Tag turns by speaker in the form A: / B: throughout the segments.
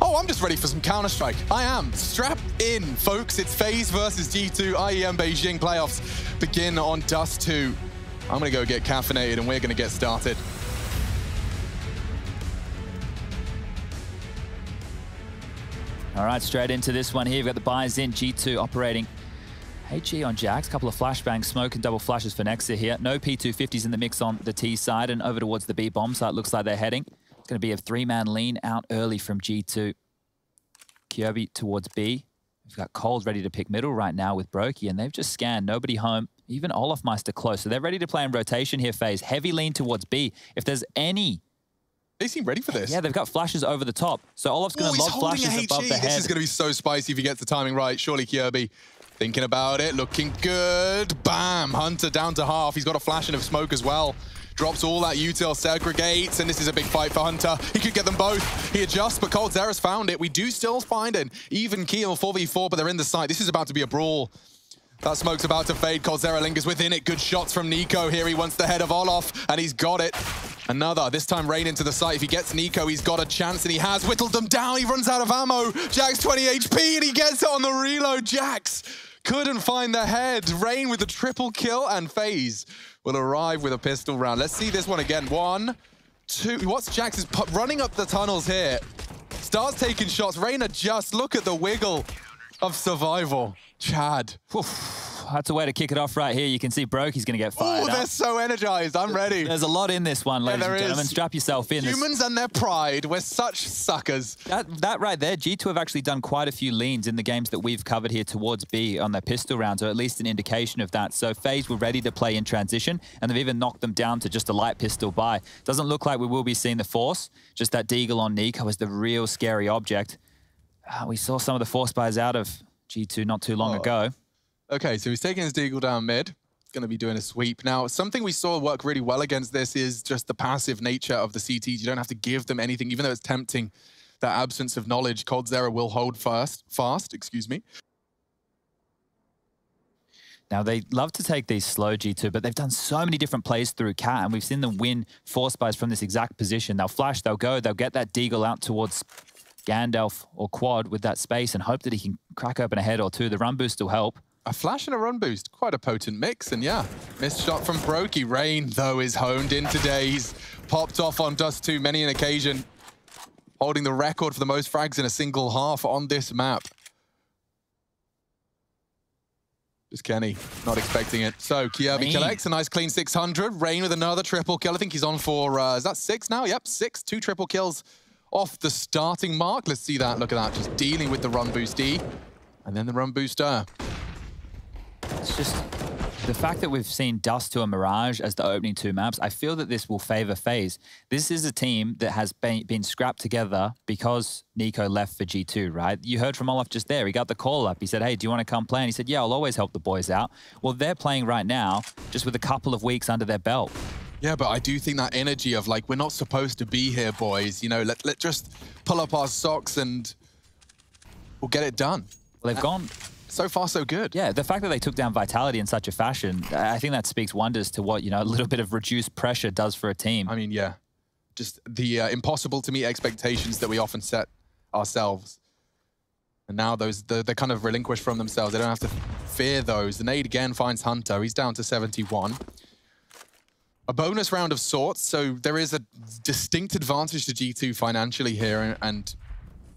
A: Oh, I'm just ready for some Counter-Strike. I am. Strap in, folks. It's FaZe versus G2 IEM Beijing playoffs begin on Dust 2. I'm going to go get caffeinated and we're going to get started.
B: All right, straight into this one here. We've got the buys in, G2 operating HE on Jax, couple of flashbangs, smoke and double flashes for Nexa here. No P250s in the mix on the T side and over towards the B bomb side. Looks like they're heading. Going to be a three-man lean out early from G2. Kjaerbye towards B. We've got Cold ready to pick middle right now with Brokey, and they've just scanned. Nobody home. Even olofmeister close. So they're ready to play in rotation here, FaZe. Heavy lean towards B. If there's any
A: they seem ready for this.
B: Yeah, they've got flashes over the top. So Olaf's going to lob flashes above the head.
A: This is going to be so spicy if he gets the timing right. Surely Kjaerbye thinking about it, looking good. Bam! Hunter down to half. He's got a flash of smoke as well. Drops all that util, segregates, and this is a big fight for Hunter. He could get them both. He adjusts, but coldzera's found it. We do still find an even keel 4v4, but they're in the site. This is about to be a brawl. That smoke's about to fade. coldzera lingers within it. Good shots from NiKo here. He wants the head of Olaf, and he's got it. Another, this time Rain into the site. If he gets NiKo, he's got a chance, and he has whittled them down. He runs out of ammo. Jax 20 HP, and he gets it on the reload. Jax couldn't find the head. Rain with the triple kill, and FaZe will arrive with a pistol round. Let's see this one again. One, two. What's Jax running up the tunnels here. Starts taking shots. Rain just Look at the wiggle of survival. Chad.
B: Oof that's a way to kick it off right here. You can see Broke, he's going to get fired
A: Oh, they're
B: up.
A: so energized. I'm ready.
B: There's a lot in this one, ladies yeah, and gentlemen. Is. Strap yourself in.
A: Humans and their pride. We're such suckers.
B: That, that right there, G2 have actually done quite a few leans in the games that we've covered here towards B on their pistol rounds, or at least an indication of that. So FaZe were ready to play in transition, and they've even knocked them down to just a light pistol buy. Doesn't look like we will be seeing the Force. Just that Deagle on NiKo is the real scary object. Uh, we saw some of the Force buys out of G2 not too long oh. ago.
A: Okay, so he's taking his Deagle down mid. He's going to be doing a sweep. Now, something we saw work really well against this is just the passive nature of the CTs. You don't have to give them anything, even though it's tempting. That absence of knowledge, coldzera will hold fast, fast, excuse me.
B: Now, they love to take these slow G2, but they've done so many different plays through Cat, and we've seen them win four buys from this exact position. They'll flash, they'll go, they'll get that Deagle out towards Gandalf or Quad with that space and hope that he can crack open a head or two. The run boost will help
A: a flash and a run boost. Quite a potent mix, and yeah, missed shot from Brokey. Rain, though, is honed in today. He's popped off on Dust 2 many an occasion, holding the record for the most frags in a single half on this map. Just Kenny, not expecting it. So Kjaerbye collects a nice clean 600. Rain with another triple kill. I think he's on for, uh, is that six now? Yep, six, two triple kills off the starting mark. Let's see that, look at that, just dealing with the run boost E. And then the run booster.
B: It's just the fact that we've seen Dust to a Mirage as the opening two maps, I feel that this will favor FaZe. This is a team that has been, been scrapped together because NiKo left for G2, right? You heard from Olaf just there. He got the call up. He said, hey, do you want to come play? And he said, yeah, I'll always help the boys out. Well, they're playing right now just with a couple of weeks under their belt.
A: Yeah, but I do think that energy of like, we're not supposed to be here, boys. You know, let, let just pull up our socks and we'll get it done.
B: Well, they've uh, gone
A: so far so good.
B: Yeah, the fact that they took down Vitality in such a fashion, I think that speaks wonders to what, you know, a little bit of reduced pressure does for a team.
A: I mean, yeah. Just the uh, impossible to meet expectations that we often set ourselves. And now those they're, they're kind of relinquished from themselves. They don't have to fear those. The nade again finds Hunter. He's down to 71. A bonus round of sorts, so there is a distinct advantage to G2 financially here and, and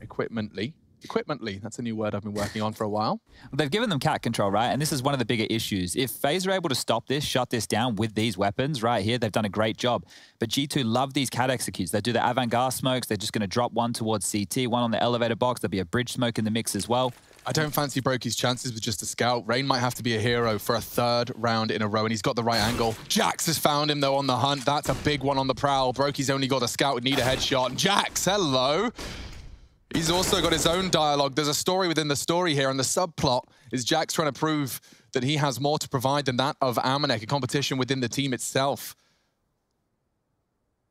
A: equipmently equipmently. That's a new word I've been working on for a while.
B: They've given them cat control, right? And this is one of the bigger issues. If FaZe are able to stop this, shut this down with these weapons right here, they've done a great job. But G2 love these cat executes. They do the avant-garde smokes. They're just going to drop one towards CT, one on the elevator box. There'll be a bridge smoke in the mix as well.
A: I don't fancy Brokey's chances with just a scout. Rain might have to be a hero for a third round in a row, and he's got the right angle. Jax has found him, though, on the hunt. That's a big one on the prowl. Brokey's only got a scout, would need a headshot. Jax, hello. He's also got his own dialogue. There's a story within the story here, and the subplot is Jax trying to prove that he has more to provide than that of Amanek, a competition within the team itself.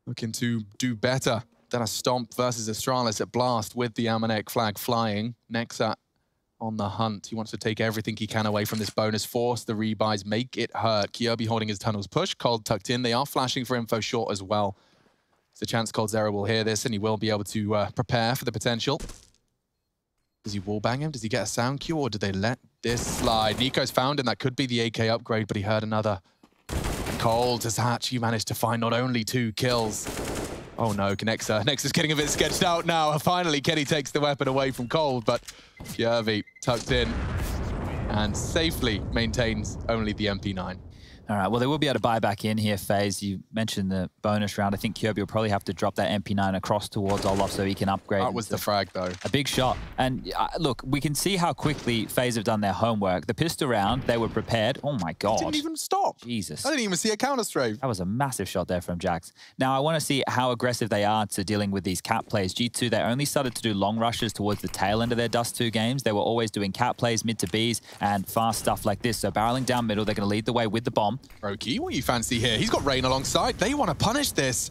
A: Looking to do better than a Stomp versus Astralis at Blast with the Amanek flag flying. Nexa on the hunt. He wants to take everything he can away from this bonus, force the rebuys, make it hurt. Kjaerbye holding his tunnels push, Cold tucked in. They are flashing for info short as well. There's a chance coldzera will hear this and he will be able to uh, prepare for the potential. Does he wallbang him? Does he get a sound cue or do they let this slide? NiKo's found him. That could be the AK upgrade, but he heard another. Cold has actually managed to find not only two kills. Oh no, Nexa. Nexa's getting a bit sketched out now. Finally, Kenny takes the weapon away from Cold, but Kjaerbye tucked in and safely maintains only the MP9.
B: All right, well, they will be able to buy back in here, FaZe. You mentioned the bonus round. I think Kjaerbye will probably have to drop that MP9 across towards Olaf so he can upgrade.
A: That was the frag, though.
B: A big shot. And uh, look, we can see how quickly FaZe have done their homework. The pistol round, they were prepared. Oh, my God.
A: didn't even stop.
B: Jesus.
A: I didn't even see a counter strafe.
B: That was a massive shot there from Jax. Now, I want to see how aggressive they are to dealing with these cat plays. G2, they only started to do long rushes towards the tail end of their Dust 2 games. They were always doing cat plays, mid to Bs, and fast stuff like this. So barreling down middle, they're going to lead the way with the bomb.
A: Roki, what you fancy here? He's got Rain alongside. They want to punish this.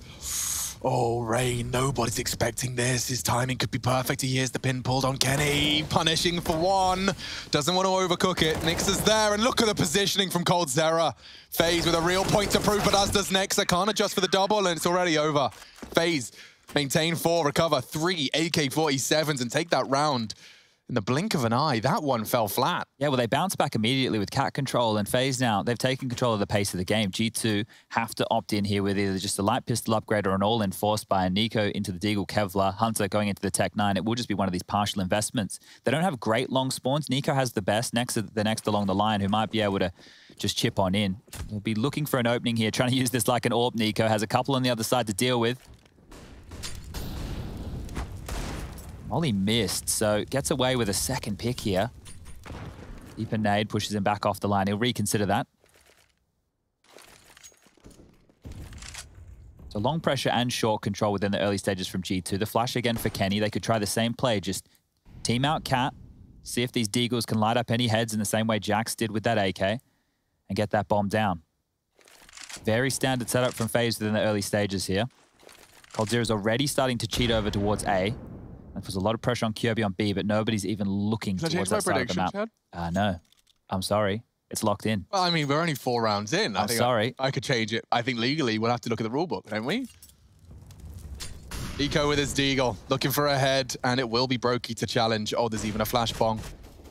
A: Oh, Rain, nobody's expecting this. His timing could be perfect. He hears the pin pulled on Kenny. Punishing for one. Doesn't want to overcook it. Nix is there, and look at the positioning from coldzera. FaZe with a real point to prove, but as does Nexa. Can't adjust for the double, and it's already over. FaZe maintain four, recover three AK-47s, and take that round in the blink of an eye, that one fell flat.
B: Yeah, well, they bounced back immediately with cat control and FaZe now. They've taken control of the pace of the game. G2 have to opt in here with either just a light pistol upgrade or an all-in forced by a NiKo into the Deagle Kevlar, Hunter going into the Tech 9. It will just be one of these partial investments. They don't have great long spawns. NiKo has the best, next the next along the line, who might be able to just chip on in. He'll be looking for an opening here, trying to use this like an AWP. NiKo has a couple on the other side to deal with. Molly missed, so gets away with a second pick here. Deeper nade pushes him back off the line. He'll reconsider that. So long pressure and short control within the early stages from G2. The flash again for Kenny. They could try the same play, just team out Cat, see if these Deagles can light up any heads in the same way Jax did with that AK, and get that bomb down. Very standard setup from FaZe within the early stages here. coldzera's already starting to cheat over towards A. And there's a lot of pressure on Kjaerbye on B, but nobody's even looking
A: Can
B: towards that side of the map.
A: Chad?
B: Uh, no. I'm sorry. It's locked in.
A: Well, I mean, we're only four rounds in.
B: I'm
A: I think
B: sorry.
A: I, I, could change it. I think legally we'll have to look at the rulebook, don't we? Eco with his Deagle, looking for a head, and it will be Brokey to challenge. Oh, there's even a flash bong.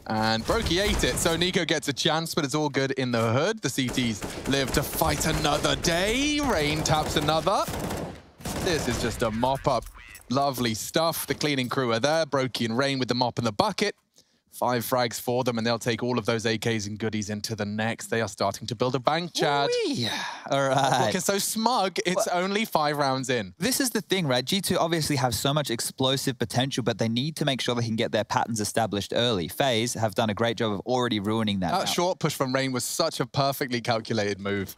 A: And Brokey ate it, so NiKo gets a chance, but it's all good in the hood. The CTs live to fight another day. Rain taps another. This is just a mop-up Lovely stuff. The cleaning crew are there. Brokey and Rain with the mop and the bucket. Five frags for them, and they'll take all of those AKs and goodies into the next. They are starting to build a bank, Chad.
B: Whee! All right.
A: Looking so smug, it's well, only five rounds in.
B: This is the thing, right? G2 obviously have so much explosive potential, but they need to make sure they can get their patterns established early. FaZe have done a great job of already ruining that.
A: That short push from Rain was such a perfectly calculated move.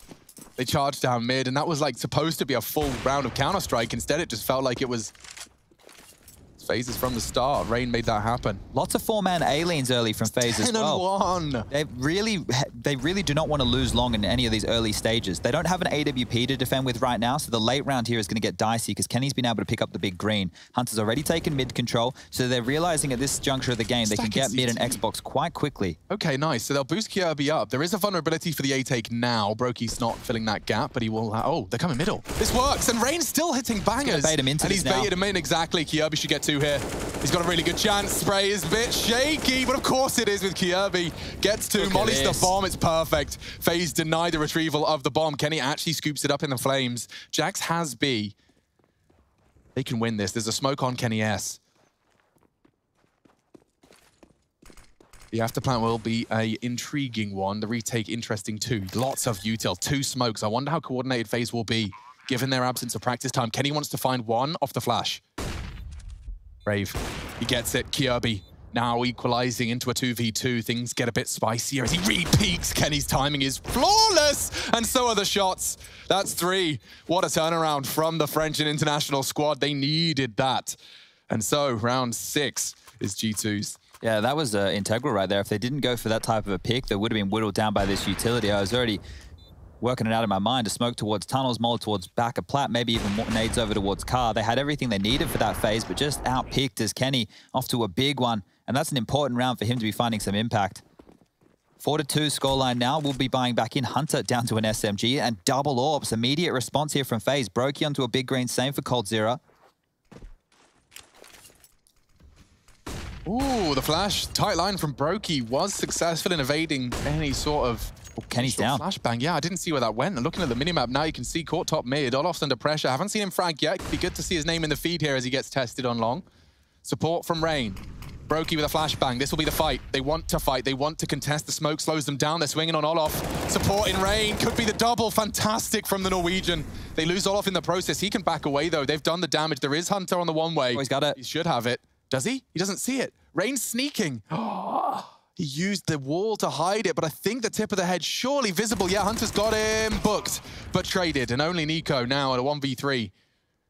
A: They charged down mid, and that was like supposed to be a full round of Counter-Strike. Instead, it just felt like it was phases from the start. Rain made that happen.
B: Lots of four-man aliens early from FaZe as well.
A: one.
B: They really, they really do not want to lose long in any of these early stages. They don't have an AWP to defend with right now, so the late round here is going to get dicey because Kenny's been able to pick up the big green. Hunter's already taken mid control, so they're realizing at this juncture of the game they can get mid and Xbox quite quickly.
A: Okay, nice. So they'll boost Kjaerbye up. There is a vulnerability for the A-take now. Brokey's not filling that gap, but he will... Oh, they're coming middle. This works, and Rain's still hitting bangers.
B: Bait him into
A: and he's
B: now.
A: baited him in exactly. Kjaerbye should get two here. He's got a really good chance. Spray is a bit shaky, but of course it is with Kjaerbye. Gets to, Look mollies the bomb, it's perfect. FaZe denied the retrieval of the bomb. Kenny actually scoops it up in the flames. Jax has B. They can win this. There's a smoke on Kenny S. The afterplant will be a intriguing one. The retake interesting too. Lots of util, two smokes. I wonder how coordinated FaZe will be given their absence of practice time. Kenny wants to find one off the flash. Brave. He gets it. Kjaerbye now equalizing into a 2v2. Things get a bit spicier as he re-peaks. Kenny's timing is flawless, and so are the shots. That's three. What a turnaround from the French and international squad. They needed that. And so round six is G2's.
B: Yeah, that was uh, integral right there. If they didn't go for that type of a pick, they would have been whittled down by this utility. I was already working it out in my mind to smoke towards tunnels, mold towards back of plat, maybe even nades over towards car. They had everything they needed for that phase, but just outpicked as Kenny off to a big one. And that's an important round for him to be finding some impact. 4 to 2 scoreline now. We'll be buying back in Hunter down to an SMG and double orbs. Immediate response here from FaZe. Brokey onto a big green, same for coldzera.
A: Ooh, the flash. Tight line from Brokey was successful in evading any sort of
B: oh, Kenny's down.
A: Flashbang. Yeah, I didn't see where that went. And looking at the minimap now, you can see Court top mid. Olof's under pressure. Haven't seen him frag yet. Be good to see his name in the feed here as he gets tested on long. Support from Rain. Brokey with a flashbang. This will be the fight. They want to fight. They want to contest. The smoke slows them down. They're swinging on Olof. Support in Rain. Could be the double. Fantastic from the Norwegian. They lose Olof in the process. He can back away, though. They've done the damage. There is Hunter on the one-way.
B: Oh, he's got it.
A: He should have it. Does he? He doesn't see it. Rain's sneaking. he used the wall to hide it, but I think the tip of the head surely visible. Yeah, Hunter's got him booked, but traded, and only NiKo now at a 1v3.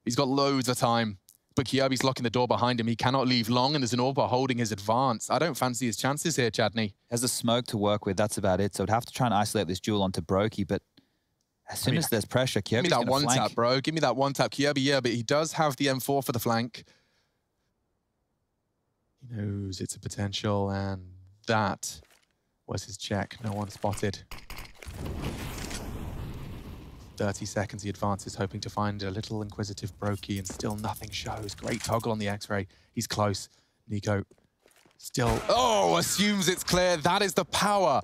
A: He's got loads of time, but Kjaerbye's locking the door behind him. He cannot leave long, and there's an Orba holding his advance. I don't fancy his chances here, Chadney.
B: Has the smoke to work with, that's about it. So I'd have to try and isolate this duel onto Brokey, but as soon I mean, as there's pressure, Kjaerbye's
A: Give me that one
B: flank.
A: tap, bro. Give me that one tap. Kjaerbye, yeah, but he does have the M4 for the flank. He knows it's a potential, and that was his check. No one spotted. 30 seconds, he advances, hoping to find a little inquisitive Brokey, and still nothing shows. Great toggle on the X-ray. He's close. NiKo still... Oh, assumes it's clear. That is the power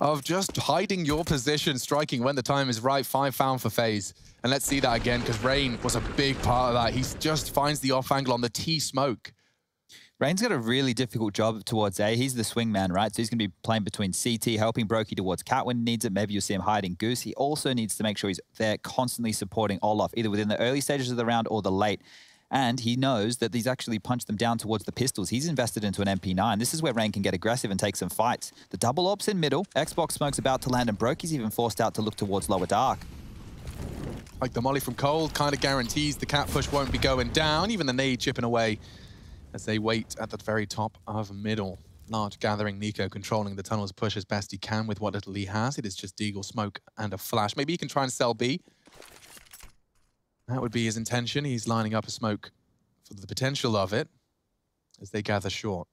A: of just hiding your position, striking when the time is right. Five found for FaZe. And let's see that again, because Rain was a big part of that. He just finds the off angle on the T-smoke.
B: Rain's got a really difficult job towards A. He's the swingman, right? So he's going to be playing between CT, helping Brokey towards Cat when he needs it. Maybe you'll see him hiding Goose. He also needs to make sure he's there constantly supporting Olaf, either within the early stages of the round or the late. And he knows that he's actually punched them down towards the pistols. He's invested into an MP9. This is where Rain can get aggressive and take some fights. The double ops in middle. Xbox smoke's about to land and Brokey's even forced out to look towards lower dark.
A: Like the molly from Cold kind of guarantees the cat push won't be going down. Even the nade chipping away as they wait at the very top of middle. Large gathering, NiKo controlling the tunnels, push as best he can with what little he has. It is just Deagle, Smoke, and a Flash. Maybe he can try and sell B. That would be his intention. He's lining up a Smoke for the potential of it as they gather short.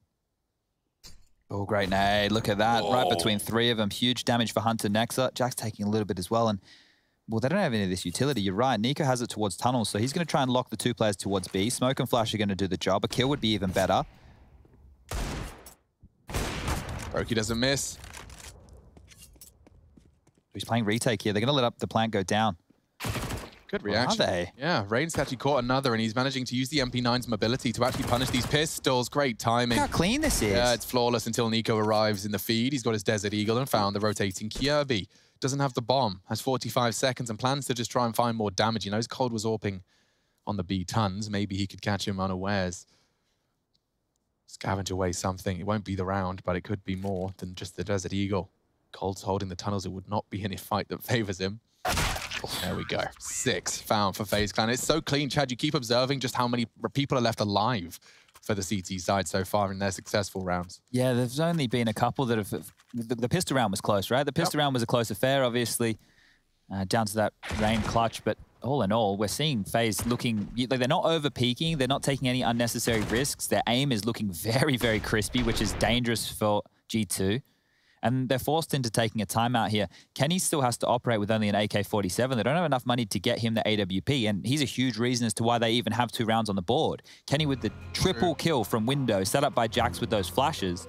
B: Oh, great nade. Look at that. Right between three of them. Huge damage for Hunter Nexa. Jack's taking a little bit as well. And well, they don't have any of this utility. You're right. NiKo has it towards tunnels, so he's going to try and lock the two players towards B. Smoke and Flash are going to do the job. A kill would be even better.
A: Brokey doesn't miss.
B: He's playing retake here. They're going to let up the plant go down.
A: Good reaction.
B: are they?
A: Yeah, Rain's actually caught another, and he's managing to use the MP9's mobility to actually punish these pistols. Great timing.
B: Look how clean this is.
A: Yeah, it's flawless until NiKo arrives in the feed. He's got his Desert Eagle and found the rotating Kjaerbye doesn't have the bomb, has 45 seconds and plans to just try and find more damage. He knows Cold was AWPing on the B tons. Maybe he could catch him unawares. Scavenge away something. It won't be the round, but it could be more than just the Desert Eagle. Cold's holding the tunnels. It would not be any fight that favors him. There we go. Six found for FaZe Clan. It's so clean, Chad. You keep observing just how many people are left alive for the CT side so far in their successful rounds.
B: Yeah, there's only been a couple that have... The, the pistol round was close, right? The pistol yep. round was a close affair, obviously, uh, down to that rain clutch. But all in all, we're seeing FaZe looking... Like they're not over-peaking. They're not taking any unnecessary risks. Their aim is looking very, very crispy, which is dangerous for G2 and they're forced into taking a timeout here. Kenny still has to operate with only an AK-47. They don't have enough money to get him the AWP, and he's a huge reason as to why they even have two rounds on the board. Kenny with the triple kill from window, set up by Jax with those flashes.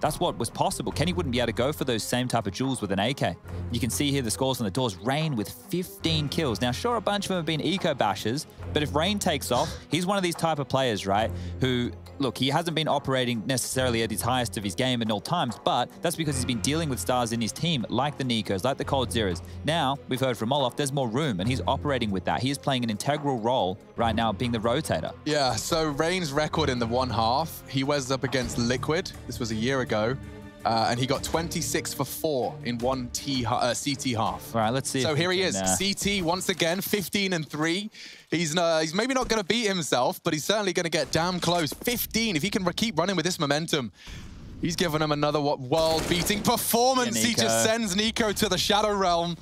B: That's what was possible. Kenny wouldn't be able to go for those same type of jewels with an AK. You can see here the scores on the doors. Rain with 15 kills. Now, sure, a bunch of them have been eco bashers, but if Rain takes off, he's one of these type of players, right, who look, he hasn't been operating necessarily at his highest of his game in all times, but that's because he's been dealing with stars in his team, like the NiKos, like the coldzeras. Now, we've heard from Olaf, there's more room, and he's operating with that. He is playing an integral role right now, being the rotator.
A: Yeah, so Rain's record in the one half, he was up against Liquid. This was a year ago. Uh, and he got 26 for four in one T uh, CT half.
B: All right, let's see.
A: So here he is, uh... CT once again, 15 and three. He's uh, he's maybe not going to beat himself, but he's certainly going to get damn close. 15, if he can keep running with this momentum. He's given him another world-beating performance. Yeah, he just sends NiKo to the Shadow Realm.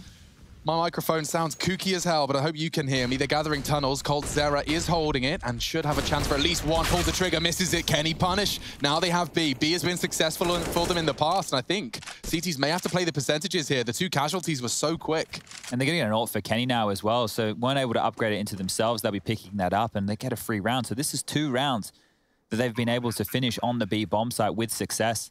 A: My microphone sounds kooky as hell, but I hope you can hear me. They're gathering tunnels. coldzera is holding it and should have a chance for at least one. Pulls the trigger, misses it. Can he punish? Now they have B. B has been successful for them in the past, and I think CTs may have to play the percentages here. The two casualties were so quick.
B: And they're getting an ult for Kenny now as well, so weren't able to upgrade it into themselves. They'll be picking that up, and they get a free round. So this is two rounds that they've been able to finish on the B bomb site with success.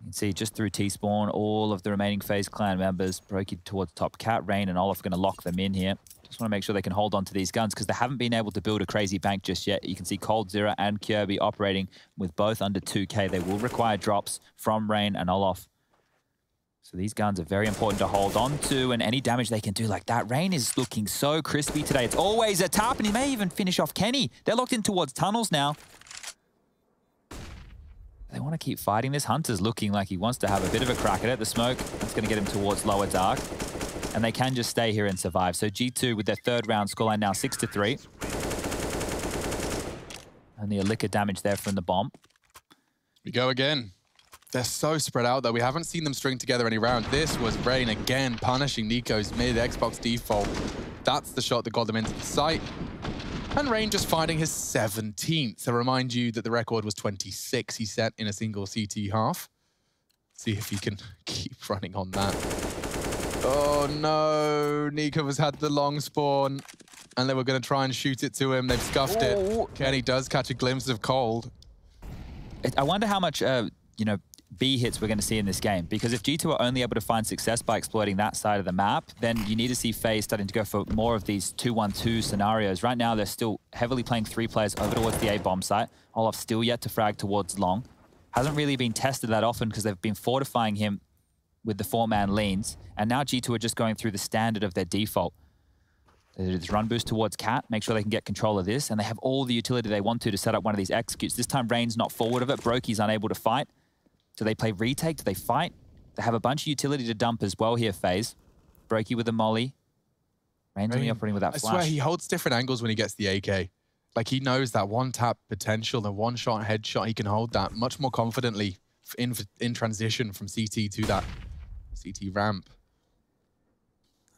B: You can see just through T-Spawn, all of the remaining FaZe clan members broken towards top. Cat, Rain, and Olof going to lock them in here. Just want to make sure they can hold on to these guns because they haven't been able to build a crazy bank just yet. You can see coldzera and Kjaerbye operating with both under 2k. They will require drops from Rain and Olaf. So these guns are very important to hold on to, and any damage they can do like that. Rain is looking so crispy today. It's always a tap, and he may even finish off Kenny. They're locked in towards tunnels now. They want to keep fighting this. Hunter's looking like he wants to have a bit of a crack at it. The smoke, that's going to get him towards lower dark. And they can just stay here and survive. So G2 with their third round scoreline now 6 to three. Only a lick of damage there from the bomb.
A: We go again. They're so spread out, though. We haven't seen them string together any round. This was Rain again punishing NiKo's mid Xbox default. That's the shot that got them into the site. And Rain just finding his 17th. To remind you that the record was 26 he set in a single CT half. See if he can keep running on that. Oh no, NiKo has had the long spawn and they were going to try and shoot it to him. They've scuffed oh. it. Kenny does catch a glimpse of cold.
B: I wonder how much, uh, you know, B hits we're going to see in this game. Because if G2 are only able to find success by exploiting that side of the map, then you need to see FaZe starting to go for more of these 2-1-2 scenarios. Right now, they're still heavily playing three players over towards the A bomb site. Olaf still yet to frag towards long. Hasn't really been tested that often because they've been fortifying him with the four-man leans. And now G2 are just going through the standard of their default. They do this run boost towards Cat, make sure they can get control of this, and they have all the utility they want to to set up one of these executes. This time, Rain's not forward of it. Brokey's unable to fight. Do they play retake? Do they fight? They have a bunch of utility to dump as well here, FaZe. Brokey with a molly. Rain's only operating with that
A: I
B: flash.
A: swear he holds different angles when he gets the AK. Like he knows that one tap potential, the one shot headshot, he can hold that much more confidently in, in transition from CT to that CT ramp.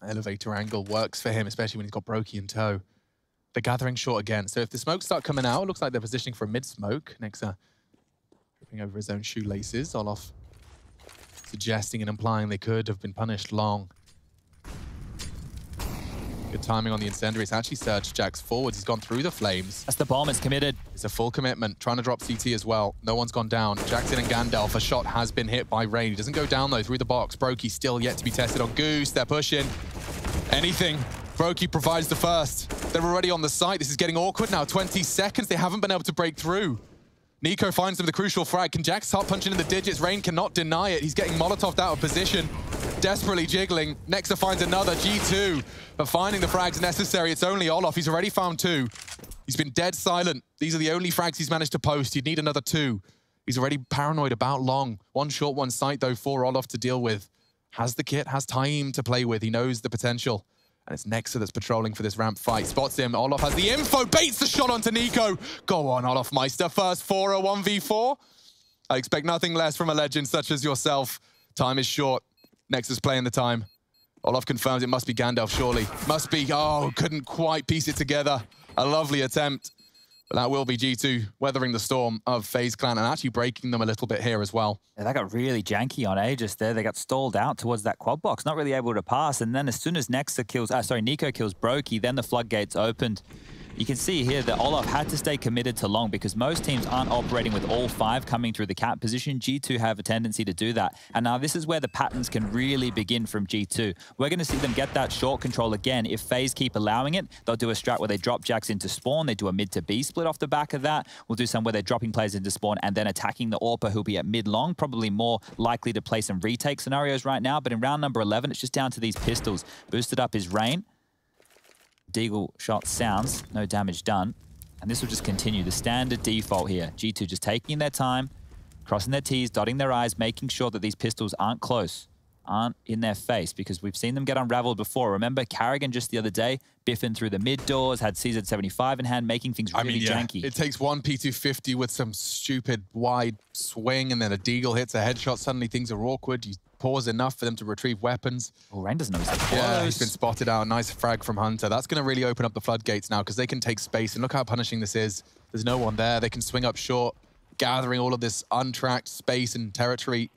A: Elevator angle works for him, especially when he's got Brokey in tow. They're gathering short again. So if the smokes start coming out, it looks like they're positioning for a mid-smoke. Nexa tripping over his own shoelaces. Olof suggesting and implying they could have been punished long. Good timing on the incendiary. It's actually surged Jax forwards. He's gone through the flames.
B: That's the bomb. It's committed.
A: It's a full commitment. Trying to drop CT as well. No one's gone down. Jackson and Gandalf. A shot has been hit by Rain. He doesn't go down, though, through the box. Brokey still yet to be tested on Goose. They're pushing. Anything. Brokey provides the first. They're already on the site. This is getting awkward now. 20 seconds. They haven't been able to break through. NiKo finds him the crucial frag. Can Jack start punching in the digits? Rain cannot deny it. He's getting Molotoved out of position. Desperately jiggling. Nexa finds another G2. But finding the frags necessary, it's only Olaf. He's already found two. He's been dead silent. These are the only frags he's managed to post. He'd need another two. He's already paranoid about long. One short, one sight, though, for Olaf to deal with. Has the kit, has time to play with. He knows the potential. And it's Nexa that's patrolling for this ramp fight. Spots him. Olof has the info. Baits the shot onto NiKo. Go on, olofmeister. First 4 a 1v4. I expect nothing less from a legend such as yourself. Time is short. Nexa's playing the time. Olof confirms it must be Gandalf, surely. Must be. Oh, couldn't quite piece it together. A lovely attempt. But that will be G2 weathering the storm of FaZe Clan and actually breaking them a little bit here as well.
B: Yeah, that got really janky on Aegis there. They got stalled out towards that quad box, not really able to pass. And then as soon as Nexa kills, uh, sorry, NiKo kills Brokey, then the floodgates opened. You can see here that Olaf had to stay committed to long because most teams aren't operating with all five coming through the cap position. G2 have a tendency to do that. And now this is where the patterns can really begin from G2. We're going to see them get that short control again. If FaZe keep allowing it, they'll do a strat where they drop Jax into spawn. They do a mid to B split off the back of that. We'll do some where they're dropping players into spawn and then attacking the AWPer who'll be at mid-long, probably more likely to play some retake scenarios right now. But in round number 11, it's just down to these pistols. Boosted up is Rain. Deagle shot sounds, no damage done. And this will just continue, the standard default here. G2 just taking their time, crossing their T's, dotting their I's, making sure that these pistols aren't close. Aren't in their face because we've seen them get unraveled before. Remember Carrigan just the other day, biffing through the mid doors, had CZ75 in hand, making things really I mean, yeah. janky.
A: It takes one P250 with some stupid wide swing and then a Deagle hits a headshot. Suddenly things are awkward. You pause enough for them to retrieve weapons.
B: Oh, Rain doesn't know he's
A: Yeah, he's been spotted out. Nice frag from Hunter. That's going to really open up the floodgates now because they can take space. And look how punishing this is. There's no one there. They can swing up short, gathering all of this untracked space and territory.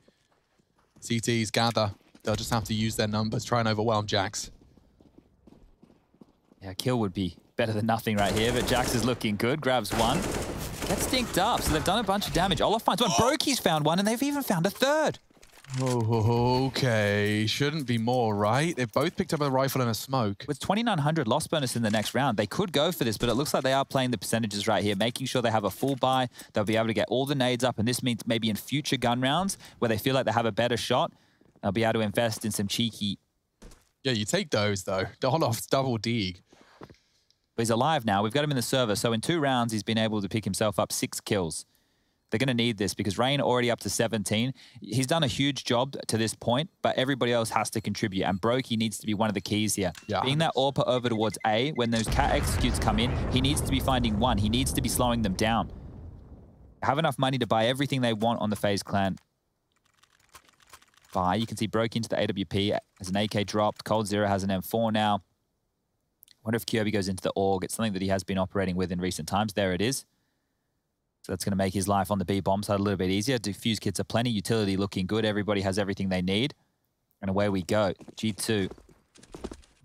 A: CTs gather. They'll just have to use their numbers, try and overwhelm Jax.
B: Yeah, kill would be better than nothing right here, but Jax is looking good. Grabs one. Gets stinked up, so they've done a bunch of damage. Olaf finds one. Oh! Brokey's found one, and they've even found a third.
A: Oh, okay. Shouldn't be more, right? They've both picked up a rifle and a smoke.
B: With 2,900 loss bonus in the next round, they could go for this, but it looks like they are playing the percentages right here, making sure they have a full buy. They'll be able to get all the nades up, and this means maybe in future gun rounds where they feel like they have a better shot, they'll be able to invest in some cheeky...
A: Yeah, you take those, though. Olaf's double dig.
B: But he's alive now. We've got him in the server, so in two rounds, he's been able to pick himself up six kills. They're going to need this because Rain already up to 17. He's done a huge job to this point, but everybody else has to contribute. And Brokey needs to be one of the keys here. Yeah. Being that AWPer over towards A, when those cat executes come in, he needs to be finding one. He needs to be slowing them down. Have enough money to buy everything they want on the FaZe clan. Buy. You can see Brokey into the AWP as an AK dropped. coldzera has an M4 now. wonder if Kjaerbye goes into the org. It's something that he has been operating with in recent times. There it is. So that's going to make his life on the B bomb side a little bit easier. Defuse kits are plenty. Utility looking good. Everybody has everything they need. And away we go. G2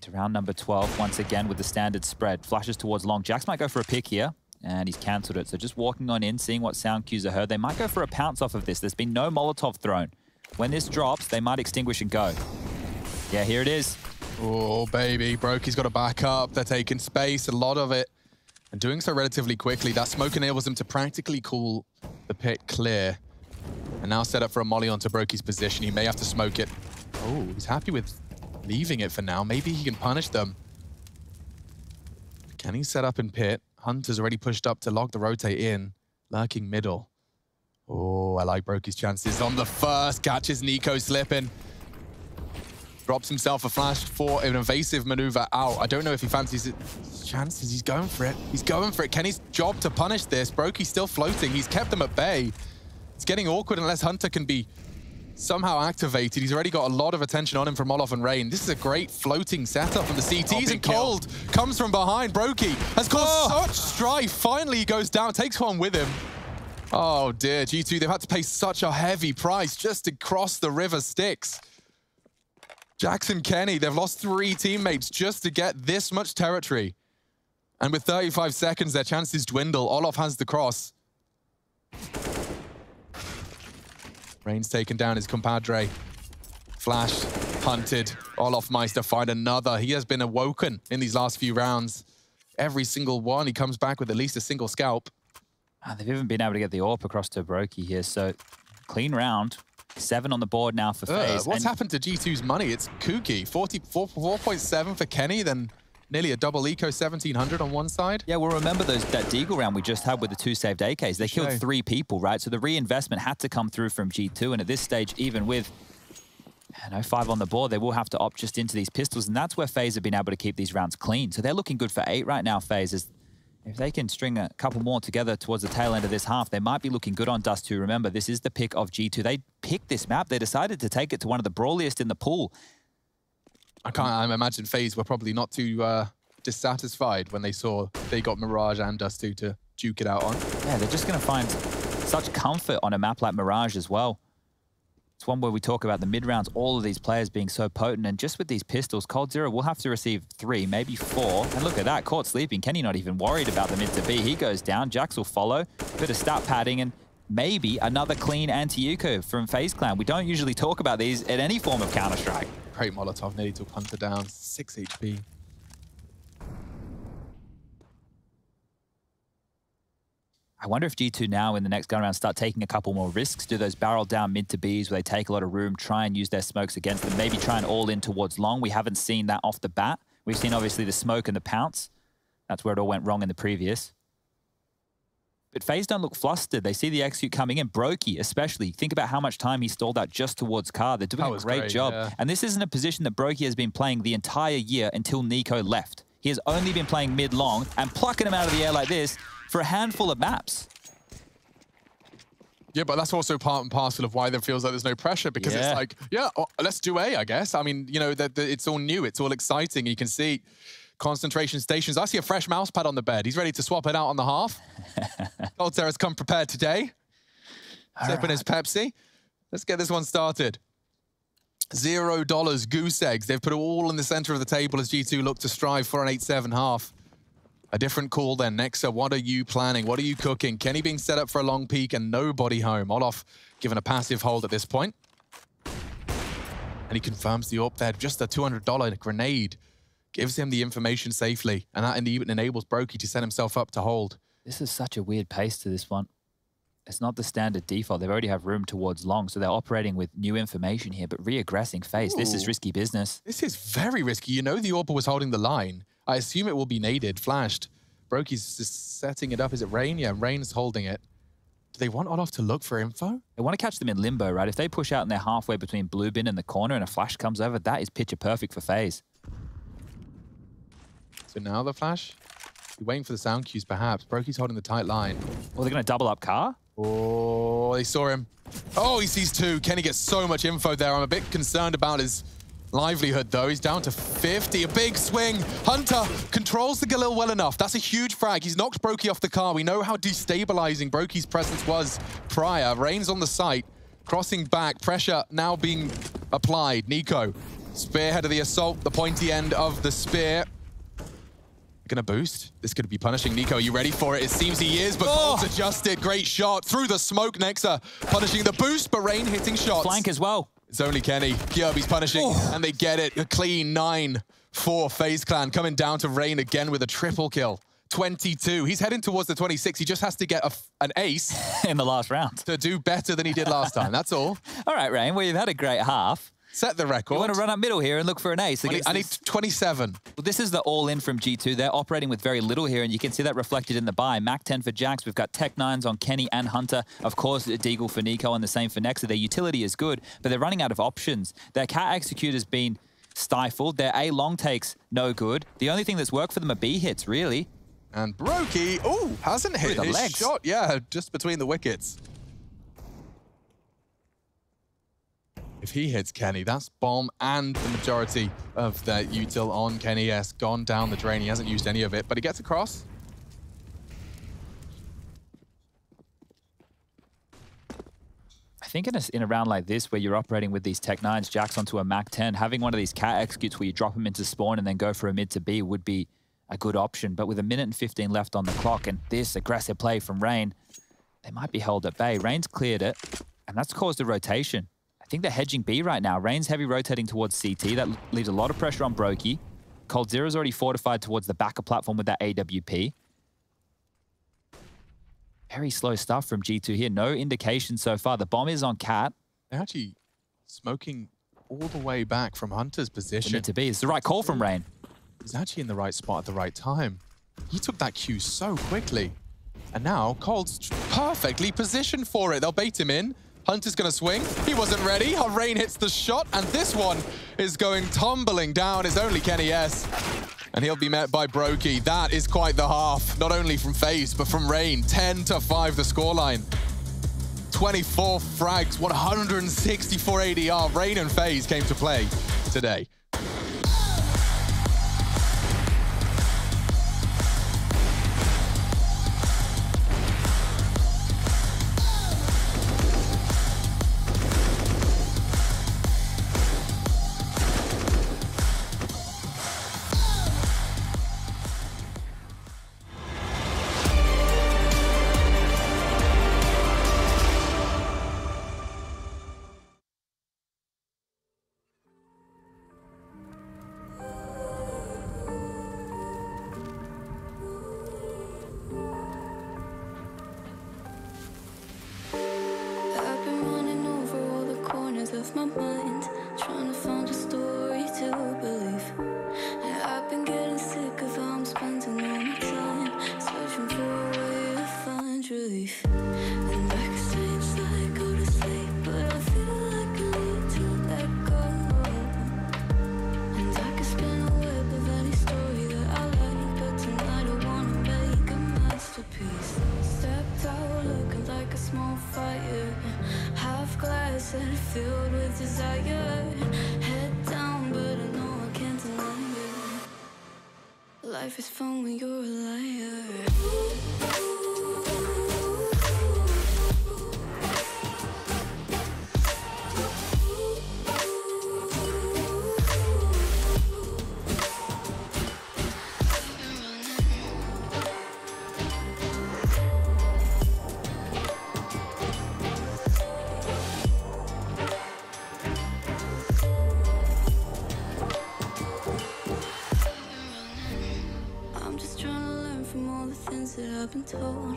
B: to round number 12 once again with the standard spread. Flashes towards long. Jax might go for a pick here. And he's cancelled it. So just walking on in, seeing what sound cues are heard. They might go for a pounce off of this. There's been no Molotov thrown. When this drops, they might extinguish and go. Yeah, here it is.
A: Oh, baby. Brokey's got to back up. They're taking space, a lot of it. And doing so relatively quickly, that smoke enables him to practically call the pit clear. And now set up for a molly onto Brokey's position. He may have to smoke it. Oh, he's happy with leaving it for now. Maybe he can punish them. Can he set up in pit? Hunter's already pushed up to lock the rotate in. Lurking middle. Oh, I like Brokey's chances. On the first, catches NiKo slipping. Drops himself a flash for an evasive maneuver out. I don't know if he fancies it. Chances, he's going for it. He's going for it. Kenny's job to punish this. Brokey's still floating. He's kept them at bay. It's getting awkward unless Hunter can be somehow activated. He's already got a lot of attention on him from Olaf and Rain. This is a great floating setup from the CTs, oh, and Cold kill. comes from behind. Brokey has caused oh. such strife. Finally, he goes down, takes one with him. Oh dear, G2, they've had to pay such a heavy price just to cross the river Styx. Jackson Kenny, they've lost three teammates just to get this much territory. And with 35 seconds, their chances dwindle. Olaf has the cross. Rain's taken down his compadre. Flash, hunted. Olaf Meister find another. He has been awoken in these last few rounds. Every single one, he comes back with at least a single scalp.
B: Oh, they've even been able to get the AWP across to Brokey here, so clean round. Seven on the board now for FaZe.
A: what's and happened to G2's money? It's kooky. 4.7 for Kenny, then nearly a double eco 1700 on one side.
B: Yeah, well, remember those that Deagle round we just had with the two saved AKs. They killed three people, right? So the reinvestment had to come through from G2. And at this stage, even with you know, five on the board, they will have to opt just into these pistols. And that's where FaZe have been able to keep these rounds clean. So they're looking good for eight right now, FaZe, as if they can string a couple more together towards the tail end of this half, they might be looking good on Dust 2. Remember, this is the pick of G2. They picked this map. They decided to take it to one of the brawliest in the pool.
A: I can't I imagine FaZe were probably not too uh, dissatisfied when they saw they got Mirage and Dust 2 to duke it out on.
B: Yeah, they're just going to find such comfort on a map like Mirage as well. It's one where we talk about the mid rounds, all of these players being so potent, and just with these pistols, coldzera will have to receive three, maybe four. And look at that, caught sleeping. Kenny not even worried about the mid to B. He goes down, Jax will follow, bit of stat padding, and maybe another clean anti-eco from FaZe Clan. We don't usually talk about these at any form of Counter-Strike.
A: Great Molotov, nearly took Hunter down, 6 HP.
B: I wonder if G2 now in the next gun round start taking a couple more risks, do those barrel down mid to Bs where they take a lot of room, try and use their smokes against them, maybe try and all in towards long. We haven't seen that off the bat. We've seen obviously the smoke and the pounce. That's where it all went wrong in the previous. But FaZe don't look flustered. They see the execute coming in. Brokey, especially. Think about how much time he stalled out just towards Car. They're doing a great, great job. Yeah. And this isn't a position that Brokey has been playing the entire year until NiKo left. He has only been playing mid-long and plucking him out of the air like this for a handful of maps.
A: Yeah, but that's also part and parcel of why there feels like there's no pressure because yeah. it's like, yeah, oh, let's do A, I guess. I mean, you know, the, the, it's all new, it's all exciting. You can see concentration stations. I see a fresh mouse pad on the bed. He's ready to swap it out on the half. Altair has come prepared today. Sipping right. his Pepsi. Let's get this one started. Zero dollars goose eggs. They've put it all in the center of the table as G2 look to strive for an 8-7 half. A different call then. Nexa, what are you planning? What are you cooking? Kenny being set up for a long peek and nobody home. Olaf given a passive hold at this point. And he confirms the AWP there. Just a $200 grenade gives him the information safely. And that even enables Brokey to set himself up to hold.
B: This is such a weird pace to this one. It's not the standard default. They already have room towards long, so they're operating with new information here, but re-aggressing FaZe. This is risky business.
A: This is very risky. You know the AWP was holding the line. I assume it will be naded, flashed. Brokey's just setting it up. Is it Rain? Yeah, Rain's holding it. Do they want Olof to look for info?
B: They want to catch them in limbo, right? If they push out and they're halfway between blue bin and the corner and a flash comes over, that is picture perfect for FaZe.
A: So now the flash? You're waiting for the sound cues, perhaps. Brokey's holding the tight line.
B: Well, they're going to double up car.
A: Oh, they saw him. Oh, he sees two. Kenny gets so much info there. I'm a bit concerned about his livelihood, though. He's down to 50. A big swing. Hunter controls the Galil well enough. That's a huge frag. He's knocked Brokey off the car. We know how destabilizing Brokey's presence was prior. Rain's on the site. Crossing back. Pressure now being applied. NiKo, spearhead of the assault. The pointy end of the spear. Gonna boost. This could be punishing NiKo. Are you ready for it? It seems he is, but oh. adjusted. Great shot through the smoke. Nexa punishing the boost, but Rain hitting shots.
B: Flank as well.
A: It's only Kenny. Kjaerbye's punishing, oh. and they get it. A clean 9-4 FaZe Clan. Coming down to Rain again with a triple kill. 22. He's heading towards the 26. He just has to get a, an ace.
B: In the last round.
A: To do better than he did last time. That's all.
B: all right, Rain. Well, you've had a great half.
A: Set the record.
B: You want to run up middle here and look for an ace.
A: I need, I need 27.
B: Well, this is the all-in from G2. They're operating with very little here, and you can see that reflected in the buy. Mac 10 for Jax. We've got Tech 9s on Kenny and Hunter. Of course, Deagle for NiKo and the same for Nexa. Their utility is good, but they're running out of options. Their cat execute has been stifled. Their A long takes, no good. The only thing that's worked for them are B hits, really.
A: And Brokey, oh, hasn't hit the his legs. shot. Yeah, just between the wickets. If he hits Kenny, that's bomb and the majority of that util on Kenny S gone down the drain. He hasn't used any of it, but he gets across.
B: I think in a, in a round like this, where you're operating with these Tech 9s, Jax onto a Mac 10, having one of these cat executes where you drop him into spawn and then go for a mid to B would be a good option. But with a minute and 15 left on the clock and this aggressive play from Rain, they might be held at bay. Rain's cleared it, and that's caused a rotation. I think they're hedging B right now. Rain's heavy rotating towards CT. That leaves a lot of pressure on Brokey. coldzera's already fortified towards the backer platform with that AWP. Very slow stuff from G2 here. No indication so far. The bomb is on Cat.
A: They're actually smoking all the way back from Hunter's position.
B: to be. It's the right call from Rain.
A: He's actually in the right spot at the right time. He took that cue so quickly. And now Cold's perfectly positioned for it. They'll bait him in. Hunter's going to swing. He wasn't ready. Rain hits the shot, and this one is going tumbling down. It's only Kenny S. And he'll be met by Brokey. That is quite the half, not only from FaZe, but from Rain. 10 to 5 the scoreline. 24 frags, 164 ADR. Rain and FaZe came to play today.
C: That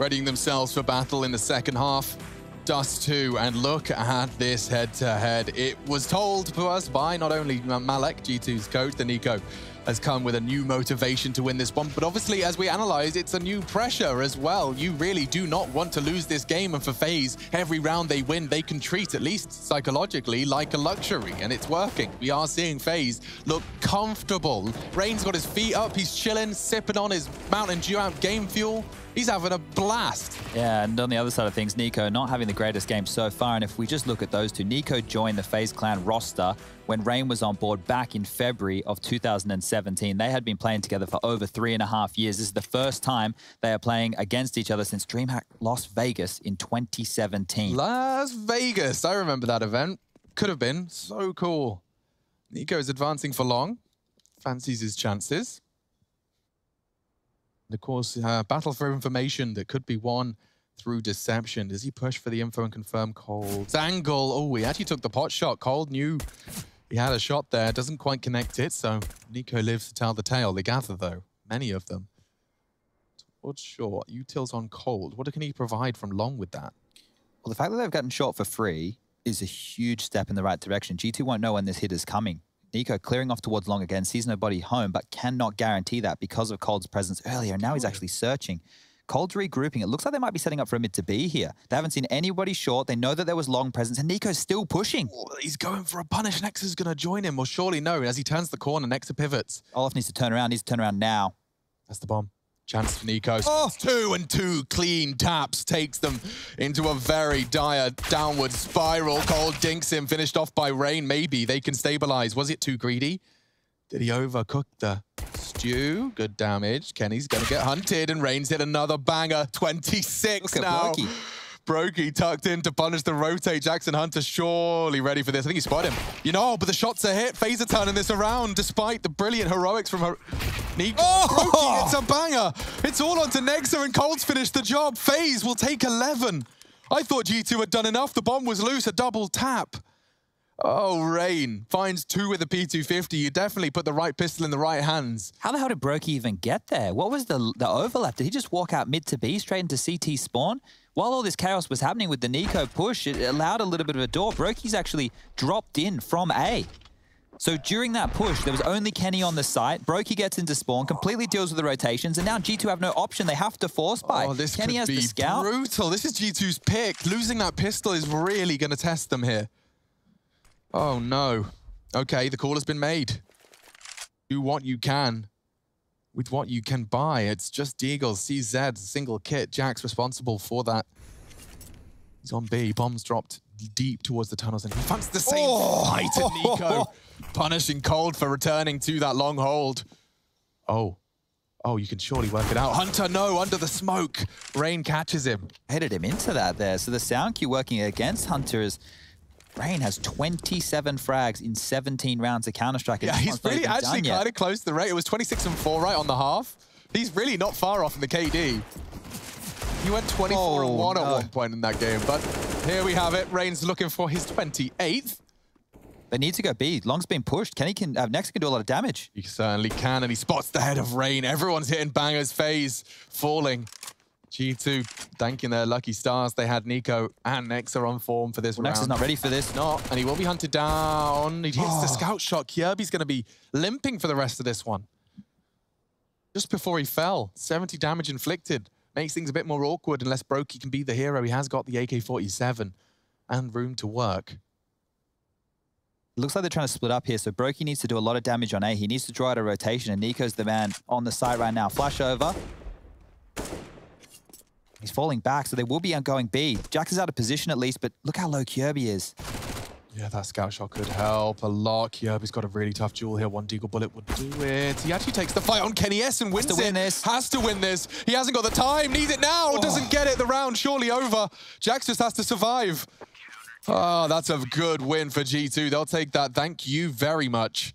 A: readying themselves for battle in the second half. Dust 2, and look at this head-to-head. It was told to us by not only Malek, G2's coach, the NiKo, has come with a new motivation to win this one, but obviously, as we analyze, it's a new pressure as well. You really do not want to lose this game, and for FaZe, every round they win, they can treat, at least psychologically, like a luxury, and it's working. We are seeing FaZe look comfortable. Rain's got his feet up, he's chilling, sipping on his Mountain Dew out game fuel. He's having a blast.
B: Yeah, and on the other side of things, NiKo not having the greatest game so far. And if we just look at those two, NiKo joined the FaZe Clan roster when Rain was on board back in February of 2017. They had been playing together for over three and a half years. This is the first time they are playing against each other since DreamHack Las Vegas in 2017.
A: Las Vegas. I remember that event. Could have been. So cool. NiKo is advancing for long. Fancies his chances. And of course, uh, battle for information that could be won through deception. Does he push for the info and confirm Cold's angle? Oh, he actually took the pot shot. Cold knew he had a shot there. Doesn't quite connect it, so NiKo lives to tell the tale. They gather, though. Many of them. Towards short. Utils on Cold. What can he provide from long with that?
B: Well, the fact that they've gotten short for free is a huge step in the right direction. G2 won't know when this hit is coming. NiKo clearing off towards long again, sees nobody home, but cannot guarantee that because of Cold's presence earlier. Now he's hmm. actually searching. Cold's regrouping. It looks like they might be setting up for a mid to B here. They haven't seen anybody short. They know that there was long presence, and NiKo's still pushing.
A: Oh, he's going for a punish. Nexa is going to join him. Well, surely no. As he turns the corner, Nexa pivots.
B: Olof needs to turn around. Needs to turn around now.
A: That's the bomb. Chance for NiKo. Oh. Two and two clean taps takes them into a very dire downward spiral. Cold dinks him, finished off by Rain. Maybe they can stabilize. Was it too greedy? Did he overcook the stew? Good damage. Kenny's going to get hunted, and Rain's hit another banger. 26 now.
B: Brokey
A: tucked in to punish the rotate. Jackson Hunter surely ready for this. I think he spotted him. You know, but the shots are hit. Phaser turning this around despite the brilliant heroics from her.
B: Oh!
A: broky, it's a banger. It's all onto Nexa and Colts finish the job. FaZe will take 11. I thought G2 had done enough. The bomb was loose. A double tap. Oh, Rain finds two with a P250. You definitely put the right pistol in the right hands.
B: How the hell did broky even get there? What was the the overlap? Did he just walk out mid to B straight into CT spawn? While all this chaos was happening with the NiKo push, it allowed a little bit of a door. broky's actually dropped in from A. So during that push, there was only Kenny on the site. broky gets into spawn, completely deals with the rotations, and now G2 have no option. They have to force buy.
A: Oh, this
B: Kenny
A: could
B: has
A: be
B: the scout.
A: brutal. This is G2's pick. Losing that pistol is really going to test them here. Oh, no. Okay, the call has been made. Do what you can. With what you can buy. It's just Deagle, CZ, single kit. Jack's responsible for that. He's on B. Bombs dropped deep towards the tunnels, and he finds the same
B: Oh.
A: fight at NiKo, punishing Cold for returning to that long hold. Oh. Oh, you can surely work it out. Hunter, no, under the smoke. Rain catches him.
B: Headed him into that there. So the sound cue working against Hunter is Rain has 27 frags in 17 rounds of Counter-Strike. and
A: Yeah, he's really actually kind of close to the rate. It was 26 and 4 right on the half. He's really not far off in the KD. He went 24 and
B: Oh,
A: 1 at one point in that game, but here we have it. Rain's looking for his 28th.
B: They need to go B. Long's been pushed. Kenny can, uh, next can do a lot of damage.
A: He certainly can, and he spots the head of Rain. Everyone's hitting bangers, FaZe falling. G2 thanking their lucky stars. They had NiKo and Nexa on form for this
B: Nex
A: round.
B: is not ready for this.
A: Not, and he will be hunted down. He hits the oh. scout shot. Kjaerbye's going to be limping for the rest of this one. Just before he fell, 70 damage inflicted. Makes things a bit more awkward unless broky can be the hero. He has got the AK-47 and room to work.
B: Looks like they're trying to split up here, so broky needs to do a lot of damage on A. He needs to draw out a rotation, and NiKo's the man on the side right now. Flash over. He's falling back, so they will be going B. Jack is out of position at least, but look how low Kjaerbye is.
A: Yeah, that scout shot could help a lot. Kjaerbye's got a really tough duel here. One Deagle bullet would do it. He actually takes the fight on Kenny S and wins
B: to win this.
A: Has to win this. He hasn't got the time. Needs it now. Oh. Doesn't get it. The round surely over. Jax just has to survive. Oh, that's a good win for G2. They'll take that. Thank you very much.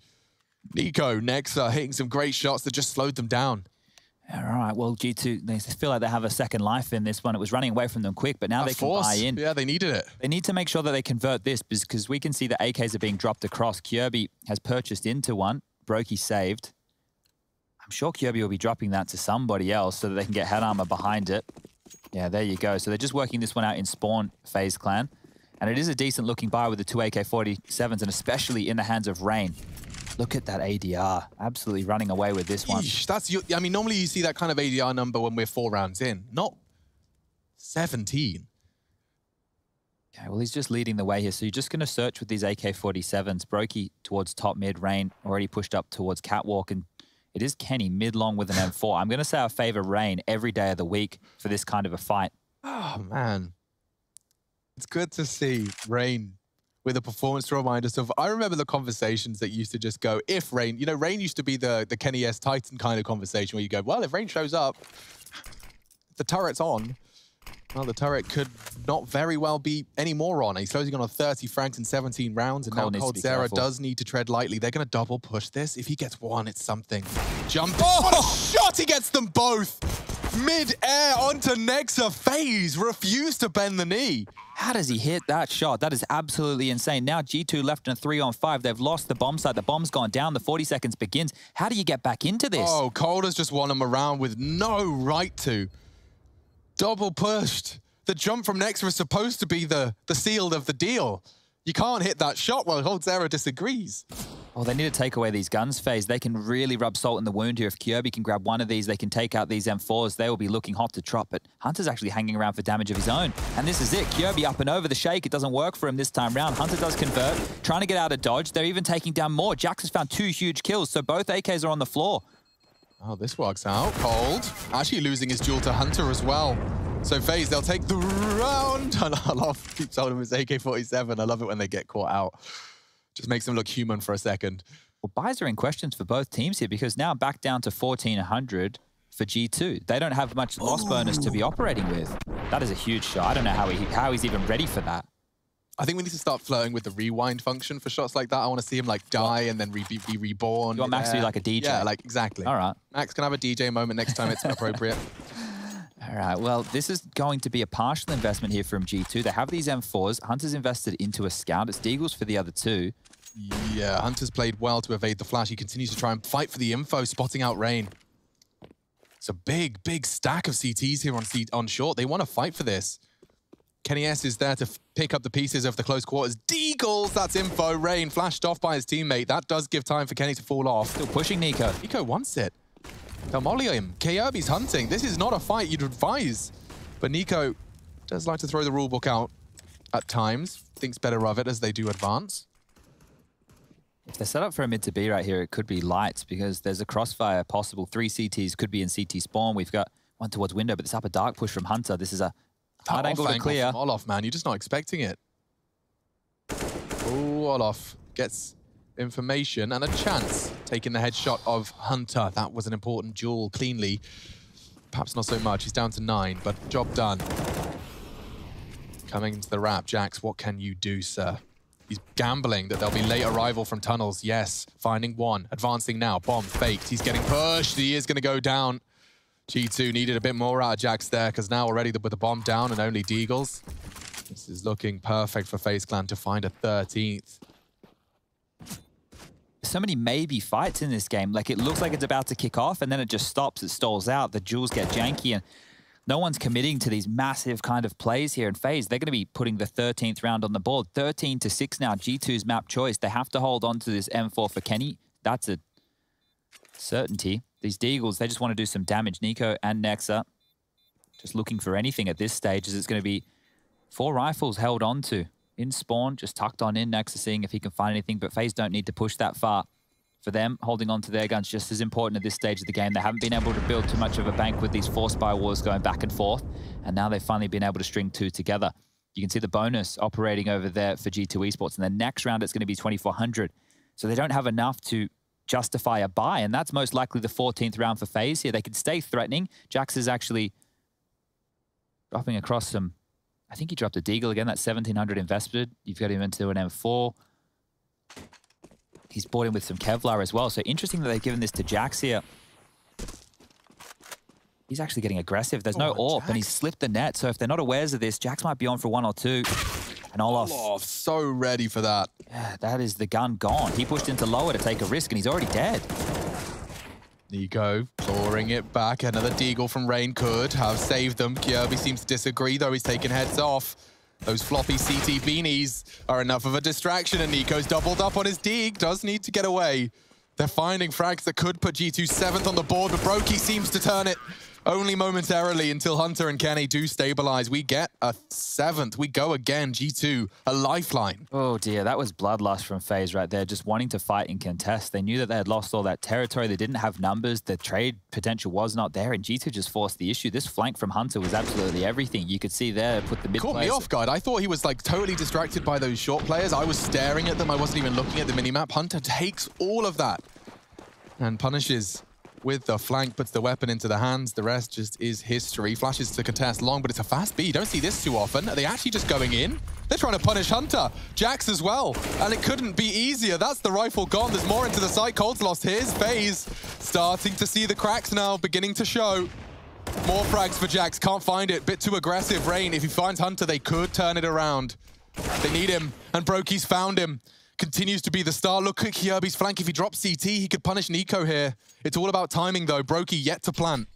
A: NiKo, Nexa hitting some great shots that just slowed them down.
B: All right, well, G2, they feel like they have a second life in this one. It was running away from them quick, but now
A: That
B: they can
A: force.
B: buy in.
A: Yeah, they needed it.
B: They need to make sure that they convert this because we can see the AKs are being dropped across. Kjaerbye has purchased into one. broky saved. I'm sure Kjaerbye will be dropping that to somebody else so that they can get head armor behind it. Yeah, there you go. So they're just working this one out in spawn FaZe Clan. And it is a decent looking buy with the two AK-47s and especially in the hands of Rain. Look at that ADR. Absolutely running away with this one.
A: Yeesh, that's your, I mean, normally you see that kind of ADR number when we're four rounds in, not 17.
B: Okay, well, he's just leading the way here. So you're just going to search with these AK-47s. broky towards top mid, Rain already pushed up towards Catwalk, and it is Kenny mid-long with an M4. I'm going to say I favor Rain every day of the week for this kind of a fight.
A: Oh, man. It's good to see Rain with a performance to remind us of. I remember the conversations that used to just go, if Rain, you know, Rain used to be the, the Kenny S. Titan kind of conversation where you go, well, if Rain shows up, the turret's on. Well, the turret could not very well be any more on. He's closing on a 30 frags in 17 rounds, and
B: Cole
A: now coldzera
B: careful.
A: does need to tread lightly. They're going to double push this. If he gets one, it's something. Jump. Oh, what a shot! He gets them both! Mid-air onto Nexa. FaZe refused to bend the knee.
B: How does he hit that shot? That is absolutely insane. Now G2 left in a three on five. They've lost the bomb site. The bomb's gone down. The 40 seconds begins. How do you get back into this?
A: Oh, Cold has just won him around with no right to. Double pushed. The jump from Nexa was supposed to be the, the seal of the deal. You can't hit that shot. while coldzera disagrees.
B: Well, they need to take away these guns FaZe. They can really rub salt in the wound here. If Kjaerbye can grab one of these, they can take out these M4s. They will be looking hot to trot, but Hunter's actually hanging around for damage of his own. And this is it. Kjaerbye up and over the shake. It doesn't work for him this time round. Hunter does convert, trying to get out of dodge. They're even taking down more. Jax has found two huge kills, so both AKs are on the floor.
A: Oh, this works out. Cold. Actually losing his duel to Hunter as well. So FaZe, they'll take the round. I love, keeps holding his AK-47. I love it when they get caught out. Just makes them look human for a second.
B: Well, buys are in questions for both teams here because now back down to 1400 for G2. They don't have much loss bonus to be operating with. That is a huge shot. I don't know how, he, how he's even ready for that.
A: I think we need to start flirting with the rewind function for shots like that. I want to see him like die and then re be, be reborn.
B: You want Max to be like a DJ?
A: Yeah, like exactly.
B: All right.
A: Max can have a DJ moment next time it's appropriate.
B: All right, well, this is going to be a partial investment here from G2. They have these M4s. Hunter's invested into a scout. It's Deagles for the other two.
A: Yeah, Hunter's played well to evade the flash. He continues to try and fight for the info, spotting out Rain. It's a big, big stack of CTs here on C on short. They want to fight for this. Kenny S is there to pick up the pieces of the close quarters. Deagles, that's info. Rain flashed off by his teammate. That does give time for Kenny to fall off.
B: Still pushing NiKo.
A: NiKo wants it. They'll him. Hunting. This is not a fight you'd advise. But NiKo does like to throw the rulebook out at times. Thinks better of it as they do advance.
B: If they're set up for a mid to B right here, it could be lights because there's a crossfire possible. Three CTs could be in CT spawn. We've got one towards window, but this upper dark push from Hunter. This is a hard
A: That
B: angle to clear.
A: Olof, man. You're just not expecting it. Oh, Olof gets information and a chance taking the headshot of Hunter. That was an important duel cleanly. Perhaps not so much. He's down to nine, but job done. Coming into the wrap, Jax, what can you do, sir? He's gambling that there'll be late arrival from tunnels. Yes, finding one. Advancing now. Bomb faked. He's getting pushed. He is going to go down. G2 needed a bit more out of Jax there because now already with the bomb down and only Deagles. This is looking perfect for FaZe Clan to find a 13th.
B: So many maybe fights in this game. Like it looks like it's about to kick off and then it just stops, it stalls out, the jewels get janky and no one's committing to these massive kind of plays here in FaZe. They're going to be putting the 13th round on the board. 13 to 6 now, G2's map choice. They have to hold on to this M4 for Kenny. That's a certainty. These Deagles, they just want to do some damage. NiKo and Nexa just looking for anything at this stage as it's going to be four rifles held on to. In spawn, just tucked on in. Nexa seeing if he can find anything, but FaZe don't need to push that far. For them, holding on to their guns just as important at this stage of the game. They haven't been able to build too much of a bank with these four spy wars going back and forth, and now they've finally been able to string two together. You can see the bonus operating over there for G2 Esports, and the next round it's going to be 2400. So they don't have enough to justify a buy, and that's most likely the 14th round for FaZe here. They could stay threatening. Jax is actually dropping across some I think he dropped a Deagle again. That's 1700 invested. You've got him into an M4. He's bought in with some Kevlar as well. So interesting that they've given this to Jax here. He's actually getting aggressive. There's no
A: Oh,
B: AWP, and he's slipped the net. So if they're not aware of this, Jax might be on for one or two. And Olof,
A: Oh, so ready for that.
B: yeah, that is the gun gone. He pushed into lower to take a risk, and he's already dead.
A: NiKo clawing it back. Another Deagle from Rain could have saved them. Kjaerbye seems to disagree, though. He's taking heads off. Those floppy CT beanies are enough of a distraction, and NiKo's doubled up on his Deag. Does need to get away. They're finding frags that could put G2 seventh on the board, but broky seems to turn it only momentarily until Hunter and Kenny do stabilize. We get a seventh. We go again. G2, a lifeline.
B: Oh dear, that was bloodlust from FaZe right there, just wanting to fight and contest. They knew that they had lost all that territory. They didn't have numbers. The trade potential was not there, and G2 just forced the issue. This flank from Hunter was absolutely everything. You could see there, put the mid
A: Caught me off guard. I thought he was like totally distracted by those short players. I was staring at them. I wasn't even looking at the minimap. Hunter takes all of that and punishes with the flank, puts the weapon into the hands. The rest just is history. Flashes to contest long, but it's a fast B. Don't see this too often. Are they actually just going in? They're trying to punish Hunter. Jax as well. And it couldn't be easier. That's the rifle gone. There's more into the site. Cold's lost his phase. Starting to see the cracks now, beginning to show. More frags for Jax. Can't find it. Bit too aggressive. Rain, if he finds Hunter, they could turn it around. They need him. And broky's found him. Continues to be the star. Look at Kjaerbye's flank. If he drops CT, he could punish NiKo here. It's all about timing, though. broky yet to plant.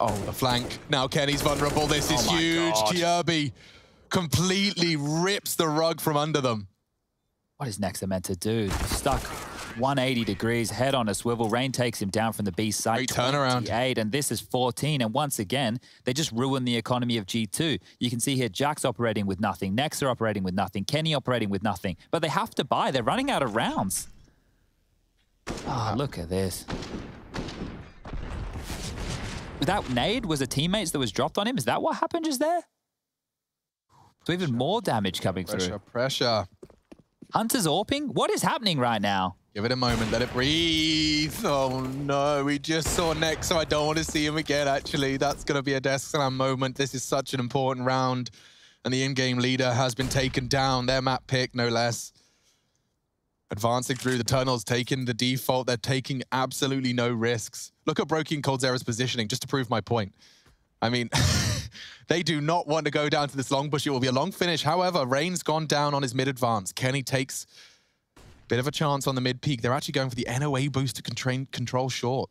A: Oh, the flank. Now Kenny's vulnerable. This is
B: Oh
A: huge.
B: God.
A: Kjaerbye completely rips the rug from under them.
B: What is Nexa meant to do? Stuck 180 degrees, head on a swivel. Rain takes him down from the B side.
A: Great turnaround.
B: 28, and this is 14. And once again, they just ruin the economy of G2. You can see here Jack's operating with nothing, Nex are operating with nothing, Kenny operating with nothing. But they have to buy. They're running out of rounds. Oh, look at this. That nade was a teammates that was dropped on him. Is that what happened just there? So even more damage coming
A: Pressure,
B: through.
A: pressure.
B: Hunter's AWPing? What is happening right now?
A: Give it a moment, let it breathe. Oh no, we just saw Next, so I don't want to see him again, actually. That's going to be a desk slam moment. This is such an important round. And the in-game leader has been taken down. Their map pick, no less. Advancing through the tunnels, taking the default. They're taking absolutely no risks. Look at broky and Coldzera's positioning, just to prove my point. I mean, they do not want to go down to this long bush. It will be a long finish. However, Rain's gone down on his mid advance. Kenny takes a bit of a chance on the mid peak. They're actually going for the NOA boost to contra- control short.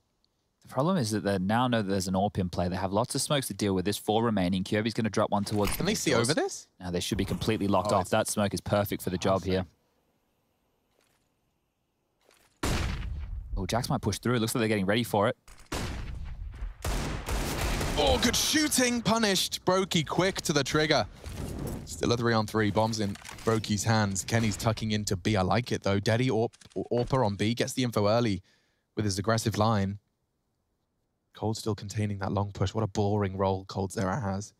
B: The problem is that they now know that there's an AWP in play. They have lots of smokes to deal with. There's four remaining. Kjaerbye's going to drop one towards
A: Can they see over this?
B: Now they should be completely locked
A: Oh,
B: off. That smoke is perfect for the job here. Oh, Jax might push through. It looks like they're getting ready for it.
A: Oh, good shooting. Punished. broky quick to the trigger. Still a three on three. Bombs in. broky's hands. Kenny's tucking into B. I like it though. Deddy Orp Orpa on B gets the info early with his aggressive line. Cold still containing that long push. What a boring role coldzera has.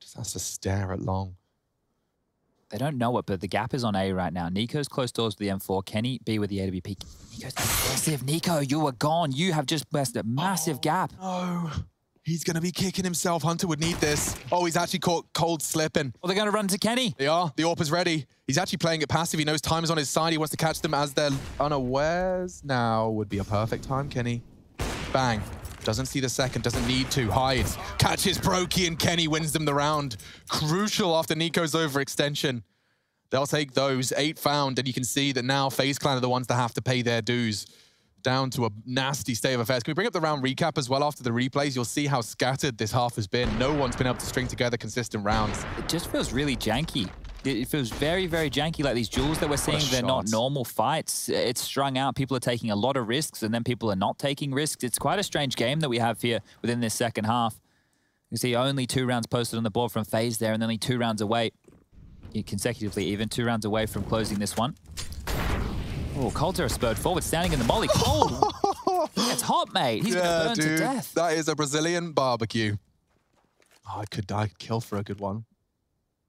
A: Just has to stare at long.
B: They don't know it, but the gap is on A right now. NiKo's close doors with the M4. Kenny B with the AWP. NiKo's aggressive. NiKo, you are gone. You have just blessed a massive
A: oh,
B: gap.
A: No. He's going to be kicking himself. Hunter would need this. Oh, he's actually caught cold slipping.
B: Well, they're going to run to Kenny.
A: They are. The AWP is ready. He's actually playing it passive. He knows time is on his side. He wants to catch them as they're unawares. Now would be a perfect time, Kenny. Bang. Doesn't see the second, doesn't need to. Hides. Catches broky and Kenny wins them the round. Crucial after NiKo's overextension. They'll take those. Eight found, and you can see that now FaZe Clan are the ones that have to pay their dues down to a nasty state of affairs. Can we bring up the round recap as well after the replays? You'll see how scattered this half has been. No one's been able to string together consistent rounds.
B: It just feels really janky. It feels very, very janky. Like these duels that we're seeing, they're shot. not normal fights. It's strung out. People are taking a lot of risks, and then people are not taking risks. It's quite a strange game that we have here within this second half. You see only two rounds posted on the board from FaZe there, and only two rounds away, consecutively even, two rounds away from closing this one. Oh, coldzera spurred forward, standing in the molly. Cold. it's hot, mate. He's yeah, going to burn dude, to death.
A: That is a Brazilian barbecue. Oh, I could die, kill for a good one.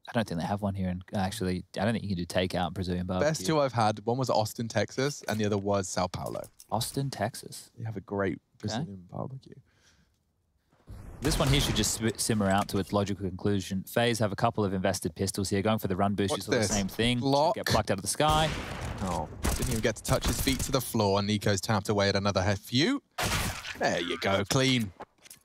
B: I don't think they have one here. And actually, I don't think you can do takeout Brazilian barbecue.
A: Best two I've had. One was Austin, Texas, and the other was Sao Paulo.
B: Austin, Texas.
A: They have a great Brazilian okay. barbecue.
B: This one here should just simmer out to its logical conclusion. FaZe have a couple of invested pistols here, going for the run boost. What's the same thing. Get plucked out of the sky.
A: Oh, didn't even get to touch his feet to the floor. NiKo's tapped away at another few. There you go, clean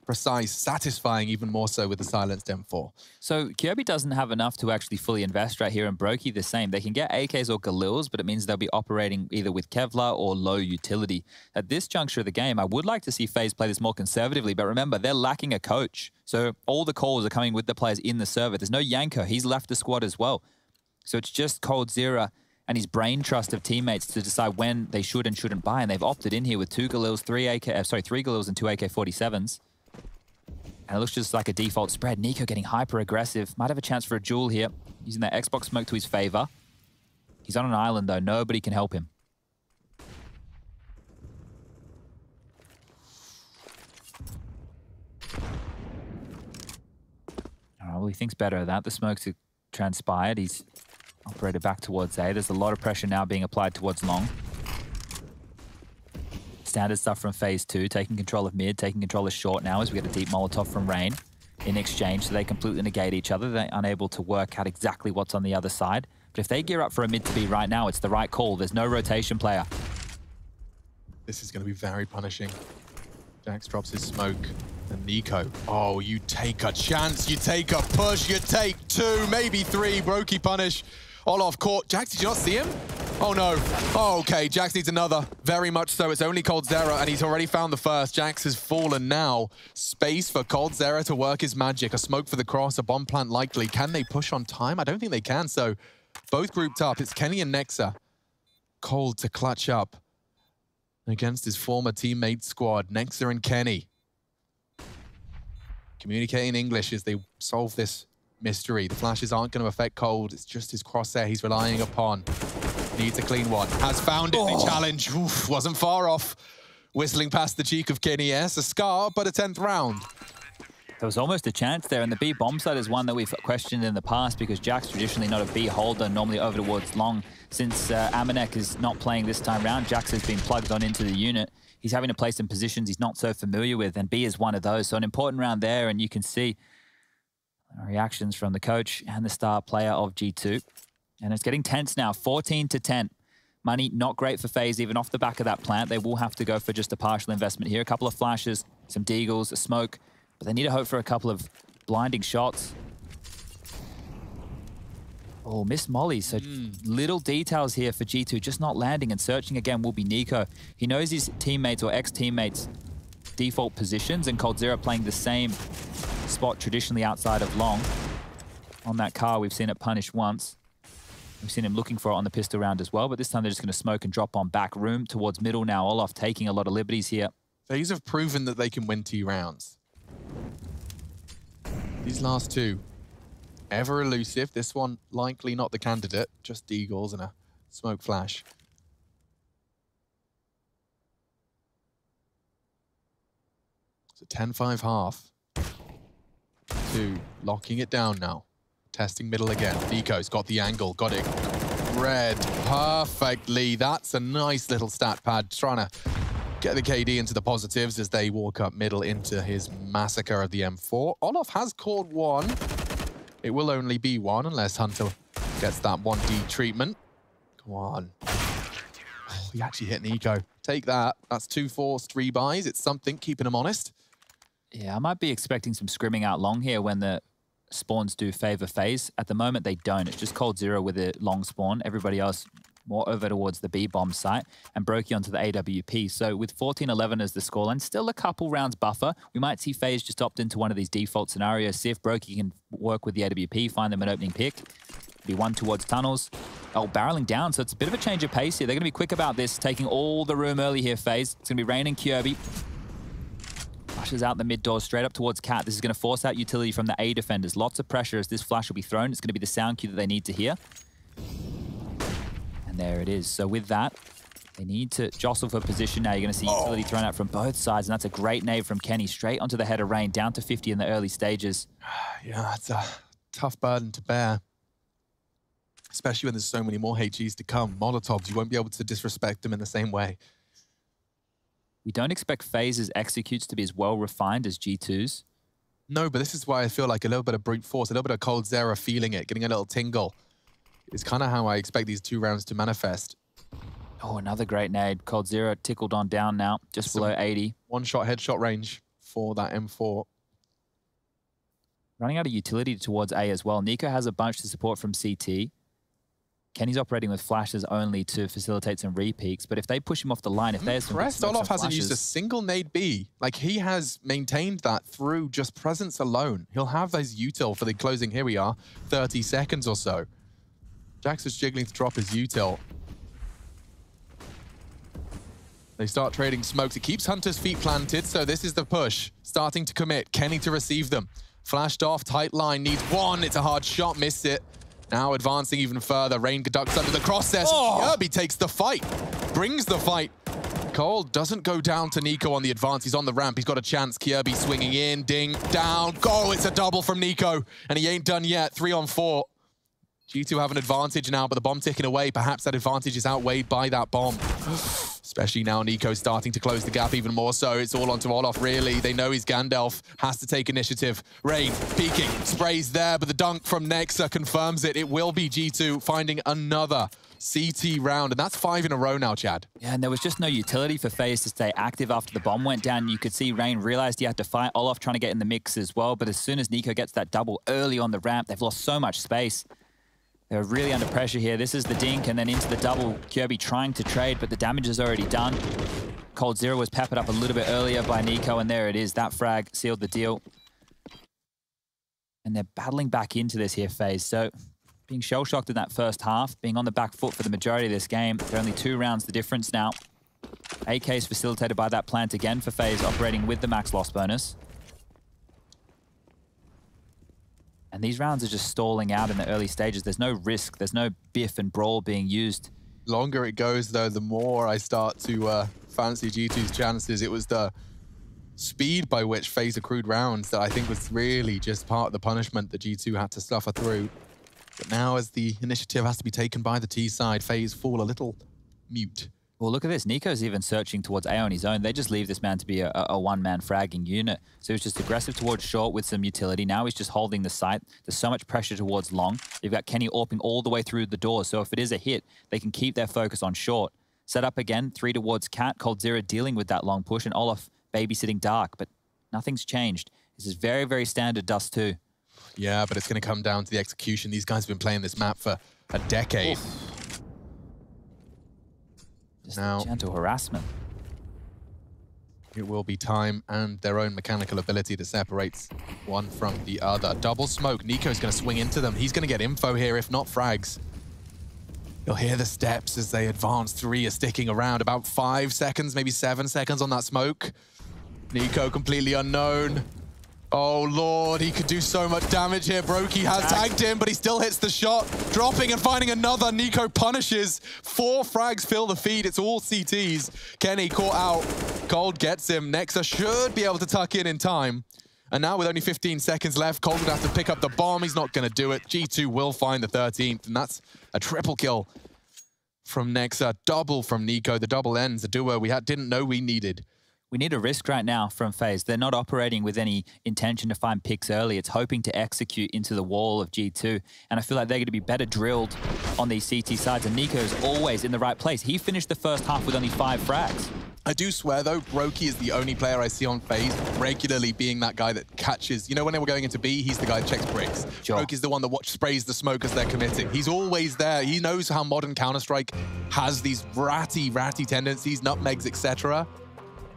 A: precise, satisfying even more so with the silenced M4.
B: So Kjaerbye doesn't have enough to actually fully invest right here, and broky the same. They can get AKs or Galils, but it means they'll be operating either with Kevlar or low utility. At this juncture of the game, I would like to see FaZe play this more conservatively, but remember, they're lacking a coach. So all the calls are coming with the players in the server. There's no Yanko. He's left the squad as well. So it's just coldzera and his brain trust of teammates to decide when they should and shouldn't buy. And they've opted in here with two Galils, three AK, uh, sorry, three Galils and two AK-47s. And it looks just like a default spread. NiKo getting hyper aggressive. Might have a chance for a duel here. Using that Xbox smoke to his favor. He's on an island though. Nobody can help him. well, he thinks better of that. The smoke's transpired. He's operated back towards A. There's a lot of pressure now being applied towards long. Standard stuff from phase two, taking control of mid, taking control of short now as we get a deep Molotov from Rain in exchange, so they completely negate each other. They're unable to work out exactly what's on the other side. But if they gear up for a mid to be right now, it's the right call. There's no rotation player.
A: This is going to be very punishing. Jax drops his smoke. And NiKo, oh, you take a chance, you take a push, you take two, maybe three. broky punish. Olof caught. Jax, did you not see him? Oh no. Oh, okay, Jax needs another. Very much so. It's only coldzera, and he's already found the first. Jax has fallen now. Space for coldzera to work his magic. A smoke for the cross, a bomb plant likely. Can they push on time? I don't think they can, so both grouped up. It's Kenny and Nexa. Cold to clutch up against his former teammate squad, Nexa and Kenny. Communicating English as they solve this mystery. The flashes aren't going to affect Cold. It's just his crosshair he's relying upon. Needs a clean one. Has found it. Oh. The challenge oof, wasn't far off. Whistling past the cheek of Kenny. Yes, a scar, but a 10th round.
B: There was almost a chance there, and the B bomb site is one that we've questioned in the past because Jack's traditionally not a B holder, normally over towards long. Since uh, Amanek is not playing this time round, Jax has been plugged on into the unit. He's having to play some positions he's not so familiar with, and B is one of those. So an important round there, and you can see reactions from the coach and the star player of G2. And it's getting tense now, 14 to 10. Money not great for FaZe, even off the back of that plant. They will have to go for just a partial investment here. A couple of flashes, some deagles, a smoke, but they need to hope for a couple of blinding shots. Oh, Miss Molly. So mm. little details here for G2, just not landing and searching again will be NiKo. He knows his teammates or ex-teammates default positions and coldzera playing the same spot traditionally outside of long. On that car, we've seen it punish once. We've seen him looking for it on the pistol round as well, but this time they're just going to smoke and drop on back room towards middle now. Olof taking a lot of liberties here.
A: These have proven that they can win two rounds. These last two, ever elusive. This one likely not the candidate, just Deagles and a smoke flash. So 10-5 half. Two, locking it down now. Testing middle again. NiKo's got the angle, got it red perfectly. That's a nice little stat pad, trying to get the KD into the positives as they walk up middle into his massacre of the M4. Olof has caught one. It will only be one unless Hunter gets that 1D treatment. Come on. Oh, he actually hit NiKo. Take that. That's two fours, three buys. It's something, keeping him honest.
B: Yeah, I might be expecting some scrimming out long here when the spawns do favor phase. At the moment, they don't. It's just coldzera with a long spawn. Everybody else more over towards the B-bomb site and broky onto the AWP. So with 14-11 as the scoreline, still a couple rounds buffer. We might see FaZe just opt into one of these default scenarios, see if broky can work with the AWP, find them an opening pick. Be one towards tunnels. Oh, barreling down, so it's a bit of a change of pace here. They're going to be quick about this, taking all the room early here, FaZe. It's going to be Rain and Kjaerbye. Flashes out the mid doors straight up towards Cat. This is going to force out utility from the A defenders. Lots of pressure as this flash will be thrown. It's going to be the sound cue that they need to hear. And there it is. So with that, they need to jostle for position now. You're going to see utility thrown out from both sides, and that's a great nade from Kenny straight onto the head of Rain, down to 50 in the early stages.
A: Yeah, it's a tough burden to bear. Especially when there's so many more HEs to come. Molotovs, you won't be able to disrespect them in the same way.
B: We don't expect FaZe's executes to be as well refined as G2's.
A: No, but this is why I feel like a little bit of brute force, a little bit of coldzera feeling it, getting a little tingle. It's kind of how I expect these two rounds to manifest.
B: Oh, another great nade. coldzera tickled on down now, just
A: Some
B: below 80.
A: One shot headshot range for that M4.
B: Running out of utility towards A as well. NiKo has a bunch to support from CT. Kenny's operating with flashes only to facilitate some re-peaks, but if they push him off the line, if there's some
A: Pressed
B: smokes
A: Olof
B: and
A: hasn't used a single nade B. Like he has maintained that through just presence alone. He'll have those util for the closing. Here we are, 30 seconds or so. Jax is jiggling to drop his util. They start trading smokes. It keeps Hunter's feet planted, so this is the push. Starting to commit. Kenny to receive them. Flashed off, tight line, needs one. It's a hard shot, missed it. Now advancing even further. Rain ducks under the crosshairs.
B: Oh!
A: Kjaerbye takes the fight, brings the fight. Cole doesn't go down to NiKo on the advance. He's on the ramp. He's got a chance. Kjaerbye swinging in, ding, down. Go, it's a double from NiKo. And he ain't done yet. Three on four. G2 have an advantage now, but the bomb ticking away. Perhaps that advantage is outweighed by that bomb. Especially now NiKo starting to close the gap even more so. It's all onto Olof, really. They know he's Gandalf, has to take initiative. Rain peeking, sprays there, but the dunk from Nexa confirms it. It will be G2 finding another CT round, and that's five in a row now, Chad.
B: Yeah, and there was just no utility for FaZe to stay active after the bomb went down. You could see Rain realized he had to fight Olof trying to get in the mix as well, but as soon as NiKo gets that double early on the ramp, they've lost so much space. They're really under pressure here. This is the dink and then into the double. Kjaerbye trying to trade, but the damage is already done. coldzera was peppered up a little bit earlier by NiKo, and there it is. That frag sealed the deal. And they're battling back into this here FaZe. So being shell-shocked in that first half, being on the back foot for the majority of this game. They're only two rounds the difference now. AK is facilitated by that plant again for FaZe, operating with the max loss bonus. And these rounds are just stalling out in the early stages. There's no risk. There's no biff and brawl being used.
A: Longer it goes, though, the more I start to uh, fancy G2's chances. It was the speed by which FaZe accrued rounds that I think was really just part of the punishment that G2 had to suffer through. But now as the initiative has to be taken by the T side, FaZe fall a little mute.
B: Well, look at this. NiKo's even searching towards A on his own. They just leave this man to be a, a one-man fragging unit. So he's just aggressive towards short with some utility. Now he's just holding the site. There's so much pressure towards long. You've got Kenny orping all the way through the door. So if it is a hit, they can keep their focus on short. Set up again, three towards Cat. coldzera dealing with that long push. And Olof babysitting Dark. But nothing's changed. This is very, very standard Dust 2.
A: Yeah, but it's going to come down to the execution. These guys have been playing this map for a decade.
B: Just
A: Now-
B: gentle harassment.
A: It will be time and their own mechanical ability that separates one from the other. Double smoke. NiKo's going to swing into them. He's going to get info here, if not frags. You'll hear the steps as they advance. Three are sticking around. About five seconds, maybe seven seconds on that smoke. NiKo completely unknown. Oh, Lord, he could do so much damage here. broky has
B: Tag.
A: tagged him, but he still hits the shot. Dropping and finding another. NiKo punishes. Four frags fill the feed. It's all CTs. Kenny caught out. Cold gets him. Nexa should be able to tuck in in time. And now with only 15 seconds left, Cold would have to pick up the bomb. He's not going to do it. G2 will find the 13th, and that's a triple kill from Nexa. Double from NiKo. The double ends, a duo we had, didn't know we needed.
B: We need a risk right now from FaZe. They're not operating with any intention to find picks early. It's hoping to execute into the wall of G2. And I feel like they're going to be better drilled on these CT sides. And NiKo is always in the right place. He finished the first half with only five frags.
A: I do swear though, broky is the only player I see on FaZe regularly being that guy that catches. You know, when they were going into B, he's the guy that checks bricks.
B: Sure.
A: broky's the one that watch, sprays the smoke as they're committing. He's always there. He knows how modern Counter-Strike has these ratty, ratty tendencies, nutmegs, etc.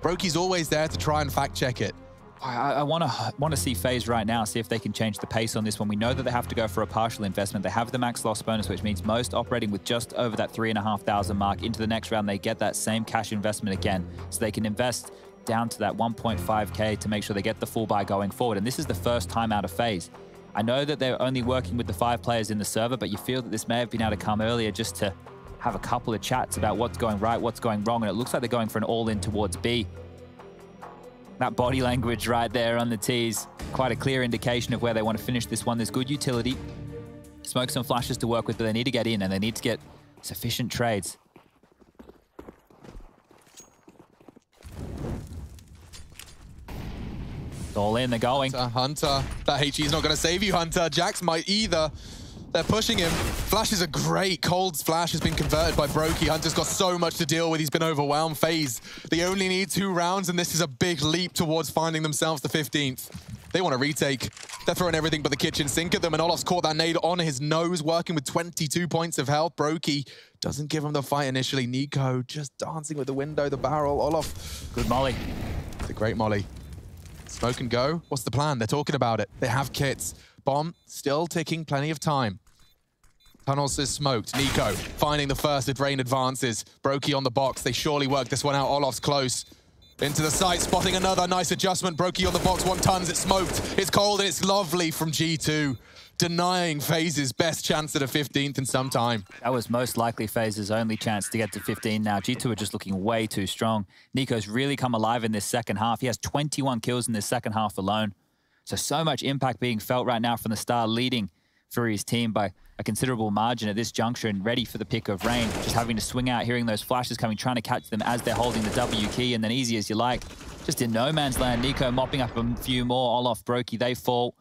A: broky's always there to try and fact check it.
B: I, want to want to see FaZe right now, see if they can change the pace on this one. We know that they have to go for a partial investment. They have the max loss bonus, which means most operating with just over that 3,500 mark. Into the next round, they get that same cash investment again. So they can invest down to that 1.5k to make sure they get the full buy going forward. And this is the first time out of FaZe. I know that they're only working with the five players in the server, but you feel that this may have been able to come earlier just to have a couple of chats about what's going right, what's going wrong. And it looks like they're going for an all-in towards B. That body language right there on the tees, quite a clear indication of where they want to finish this one. There's good utility, smoke some flashes to work with, but they need to get in and they need to get sufficient trades. All in, they're going.
A: Uh, Hunter, that HE's not going to save you, Hunter. Jax might either. They're pushing him. Flashes are great. Cold's flash has been converted by broky. Hunter's got so much to deal with. He's been overwhelmed. FaZe. they only need two rounds, and this is a big leap towards finding themselves the 15th. They want to retake. They're throwing everything but the kitchen sink at them, and Olof's caught that nade on his nose, working with 22 points of health. broky doesn't give him the fight initially. NiKo just dancing with the window, the barrel. Olof,
B: Good molly.
A: the great Molly. Smoke and go. What's the plan? They're talking about it. They have kits. Bomb still ticking, plenty of time. Tunnels is smoked. NiKo finding the first as Rain advances. broky on the box. They surely work this one out. Olof's close. Into the site, spotting another nice adjustment. broky on the box, one tons. It's smoked. It's cold and it's lovely from G2. Denying FaZe's best chance at a 15th in some time.
B: That was most likely FaZe's only chance to get to 15 now. G2 are just looking way too strong. NiKo's really come alive in this second half. He has 21 kills in this second half alone. So, so much impact being felt right now from the star leading for his team by a considerable margin at this juncture and ready for the pick of rain. Just having to swing out, hearing those flashes coming, trying to catch them as they're holding the W key and then easy as you like. Just in no man's land, NiKo mopping up a few more. Olof, broky, they fall.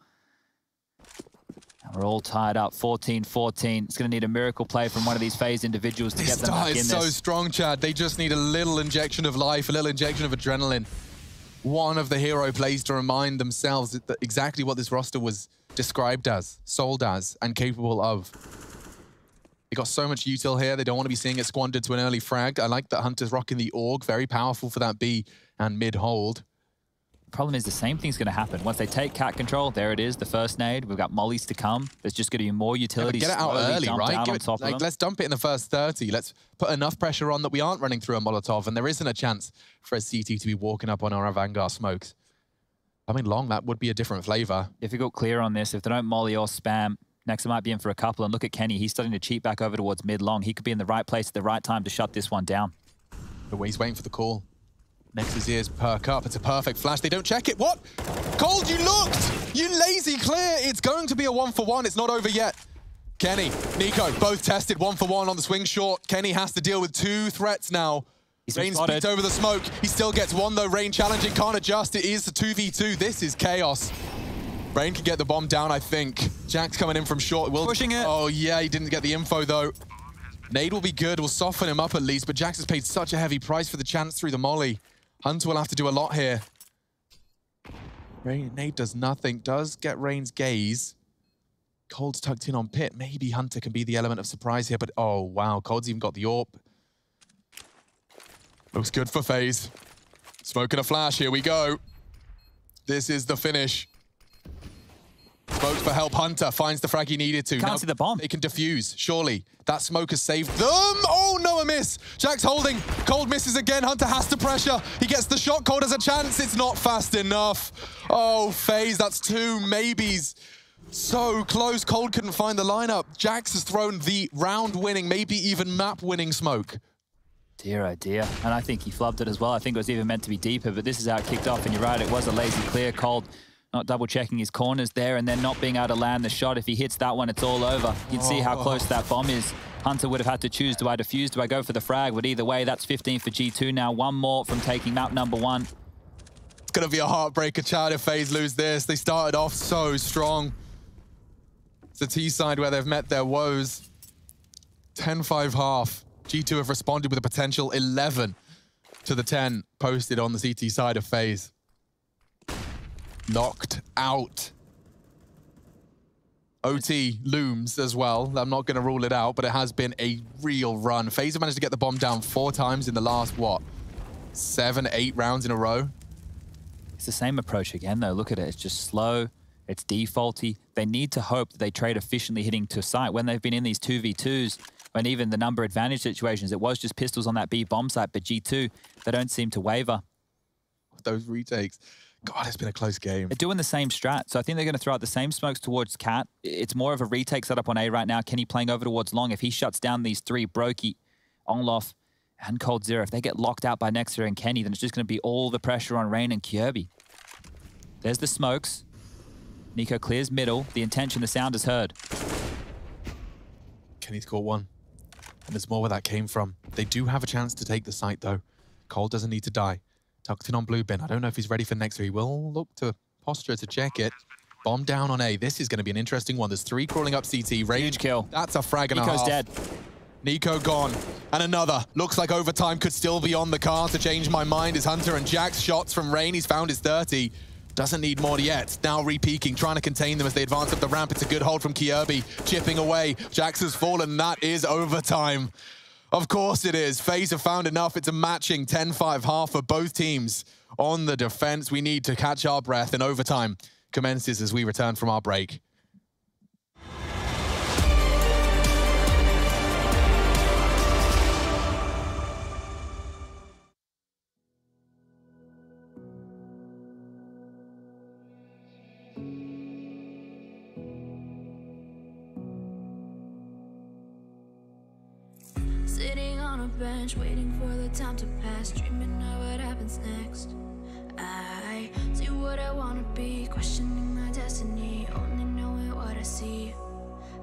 B: And we're all tied up, 14-14. It's going to need a miracle play from one of these FaZe individuals to
A: This
B: get them back in this.
A: is so strong, Chad. They just need a little injection of life, a little injection of adrenaline. One of the hero plays to remind themselves that exactly what this roster was described as, sold as, and capable of. They got so much util here. They don't want to be seeing it squandered to an early frag. I like that Hunter's rocking the Org. Very powerful for that B and mid hold.
B: Problem is the same thing's going to happen. Once they take cat control, there it is, the first nade. We've got mollies to come. There's just going to be more
A: Yeah, get it out early, right?
B: Out
A: it- like, let's dump it in the first 30. Let's put enough pressure on that we aren't running through a Molotov and there isn't a chance for a CT to be walking up on our Vanguard smokes. I mean, long, that would be a different flavor.
B: Difficult clear on this. If they don't molly or spam, next might be in for a couple. And look at Kenny. He's starting to cheat back over towards mid-long. He could be in the right place at the right time to shut this one down.
A: But he's waiting for the call. Nexus ears perk up. It's a perfect flash. They don't check it. What? Cold, you looked! You lazy clear. It's going to be a one for one. It's not over yet. Kenny, NiKo, both tested one for one on the swing short. Kenny has to deal with two threats now.
B: He's
A: Rain
B: spotted.
A: speeds over the smoke. He still gets one though. Rain challenging, can't adjust. It is the 2v2. This is chaos. Rain can get the bomb down, I think. Jack's coming in from short. Will
B: Pushing it.
A: Oh yeah, he didn't get the info though. Nade will be good. We'll soften him up at least. But Jax has paid such a heavy price for the chance through the molly. Hunter will have to do a lot here. Rain, Nade does nothing. Does get Rain's gaze. Cold's tucked in on Pit. Maybe Hunter can be the element of surprise here. But oh, wow. Cold's even got the AWP. Looks good for FaZe. Smoking a flash. Here we go. This is the finish. Invokes for help. Hunter finds the frag he needed to.
B: Can't
A: Now
B: see the bomb.
A: They can defuse, surely. That smoke has saved them. Oh, no, a miss. Jack's holding. Cold misses again. Hunter has to pressure. He gets the shot. Cold has a chance. It's not fast enough. Oh, FaZe, that's two maybes. So close. Cold couldn't find the lineup. Jax has thrown the round-winning, maybe even map-winning smoke.
B: Dear oh dear. And I think he flubbed it as well. I think it was even meant to be deeper, but this is how it kicked off. And you're right, it was a lazy clear. Cold not double checking his corners there and then not being able to land the shot. If he hits that one, it's all over. You can see how oh. close that bomb is. Hunter would have had to choose, do I defuse, do I go for the frag? But either way, that's 15 for G2 now. One more from taking map number one.
A: It's going to be a heartbreaker, Chad, if FaZe lose this. They started off so strong. It's the T side where they've met their woes. 10-5 half. G2 have responded with a potential 11 to the 10 posted on the CT side of FaZe. Knocked out. OT looms as well. I'm not going to rule it out, but it has been a real run. FaZe have managed to get the bomb down four times in the last, what, seven, eight rounds in a row?
B: It's the same approach again, though. Look at it. It's just slow. It's defaulty. They need to hope that they trade efficiently hitting to site. When they've been in these 2v2s, when even the number advantage situations, it was just pistols on that B bomb site, but G2, they don't seem to waver.
A: Those retakes. God, it's been a close game.
B: They're doing the same strat, so I think they're going to throw out the same smokes towards Cat. It's more of a retake setup on A right now. Kenny playing over towards Long. If he shuts down these three, broky, Olof, and coldzera, if they get locked out by Nexa and Kenny, then it's just going to be all the pressure on Rain and Kjaerbye. There's the smokes. NiKo clears middle. The intention, the sound is heard.
A: Kenny's caught one. And there's more where that came from. They do have a chance to take the site, though. Cole doesn't need to die. Tucked in on blue bin. I don't know if he's ready for next. He will look to posture to check it. Bomb down on A. This is going to be an interesting one. There's three crawling up CT. Rage.
B: Huge kill.
A: That's a frag and
B: NiKo's
A: a half.
B: dead.
A: NiKo gone. And another. Looks like overtime could still be on the card to change my mind. Is Hunter and JaCkz shots from Rain. He's found his 30. Doesn't need more yet. Now re-peaking, trying to contain them as they advance up the ramp. It's a good hold from Kjaerbye, chipping away. Jax has fallen. That is overtime. Of course it is. FaZe have found enough. It's a matching 10-5 half for both teams on the defense. We need to catch our breath, and overtime commences as we return from our break.
C: Bench, waiting for the time to pass, dreaming of what happens next. I see what I wanna be, questioning my destiny, only knowing what I see.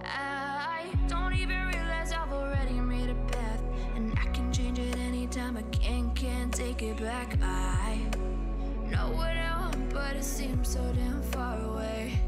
C: I don't even realize I've already made a path, and I can change it anytime. I can, can't take it back. I know what I want, but it seems so damn far away.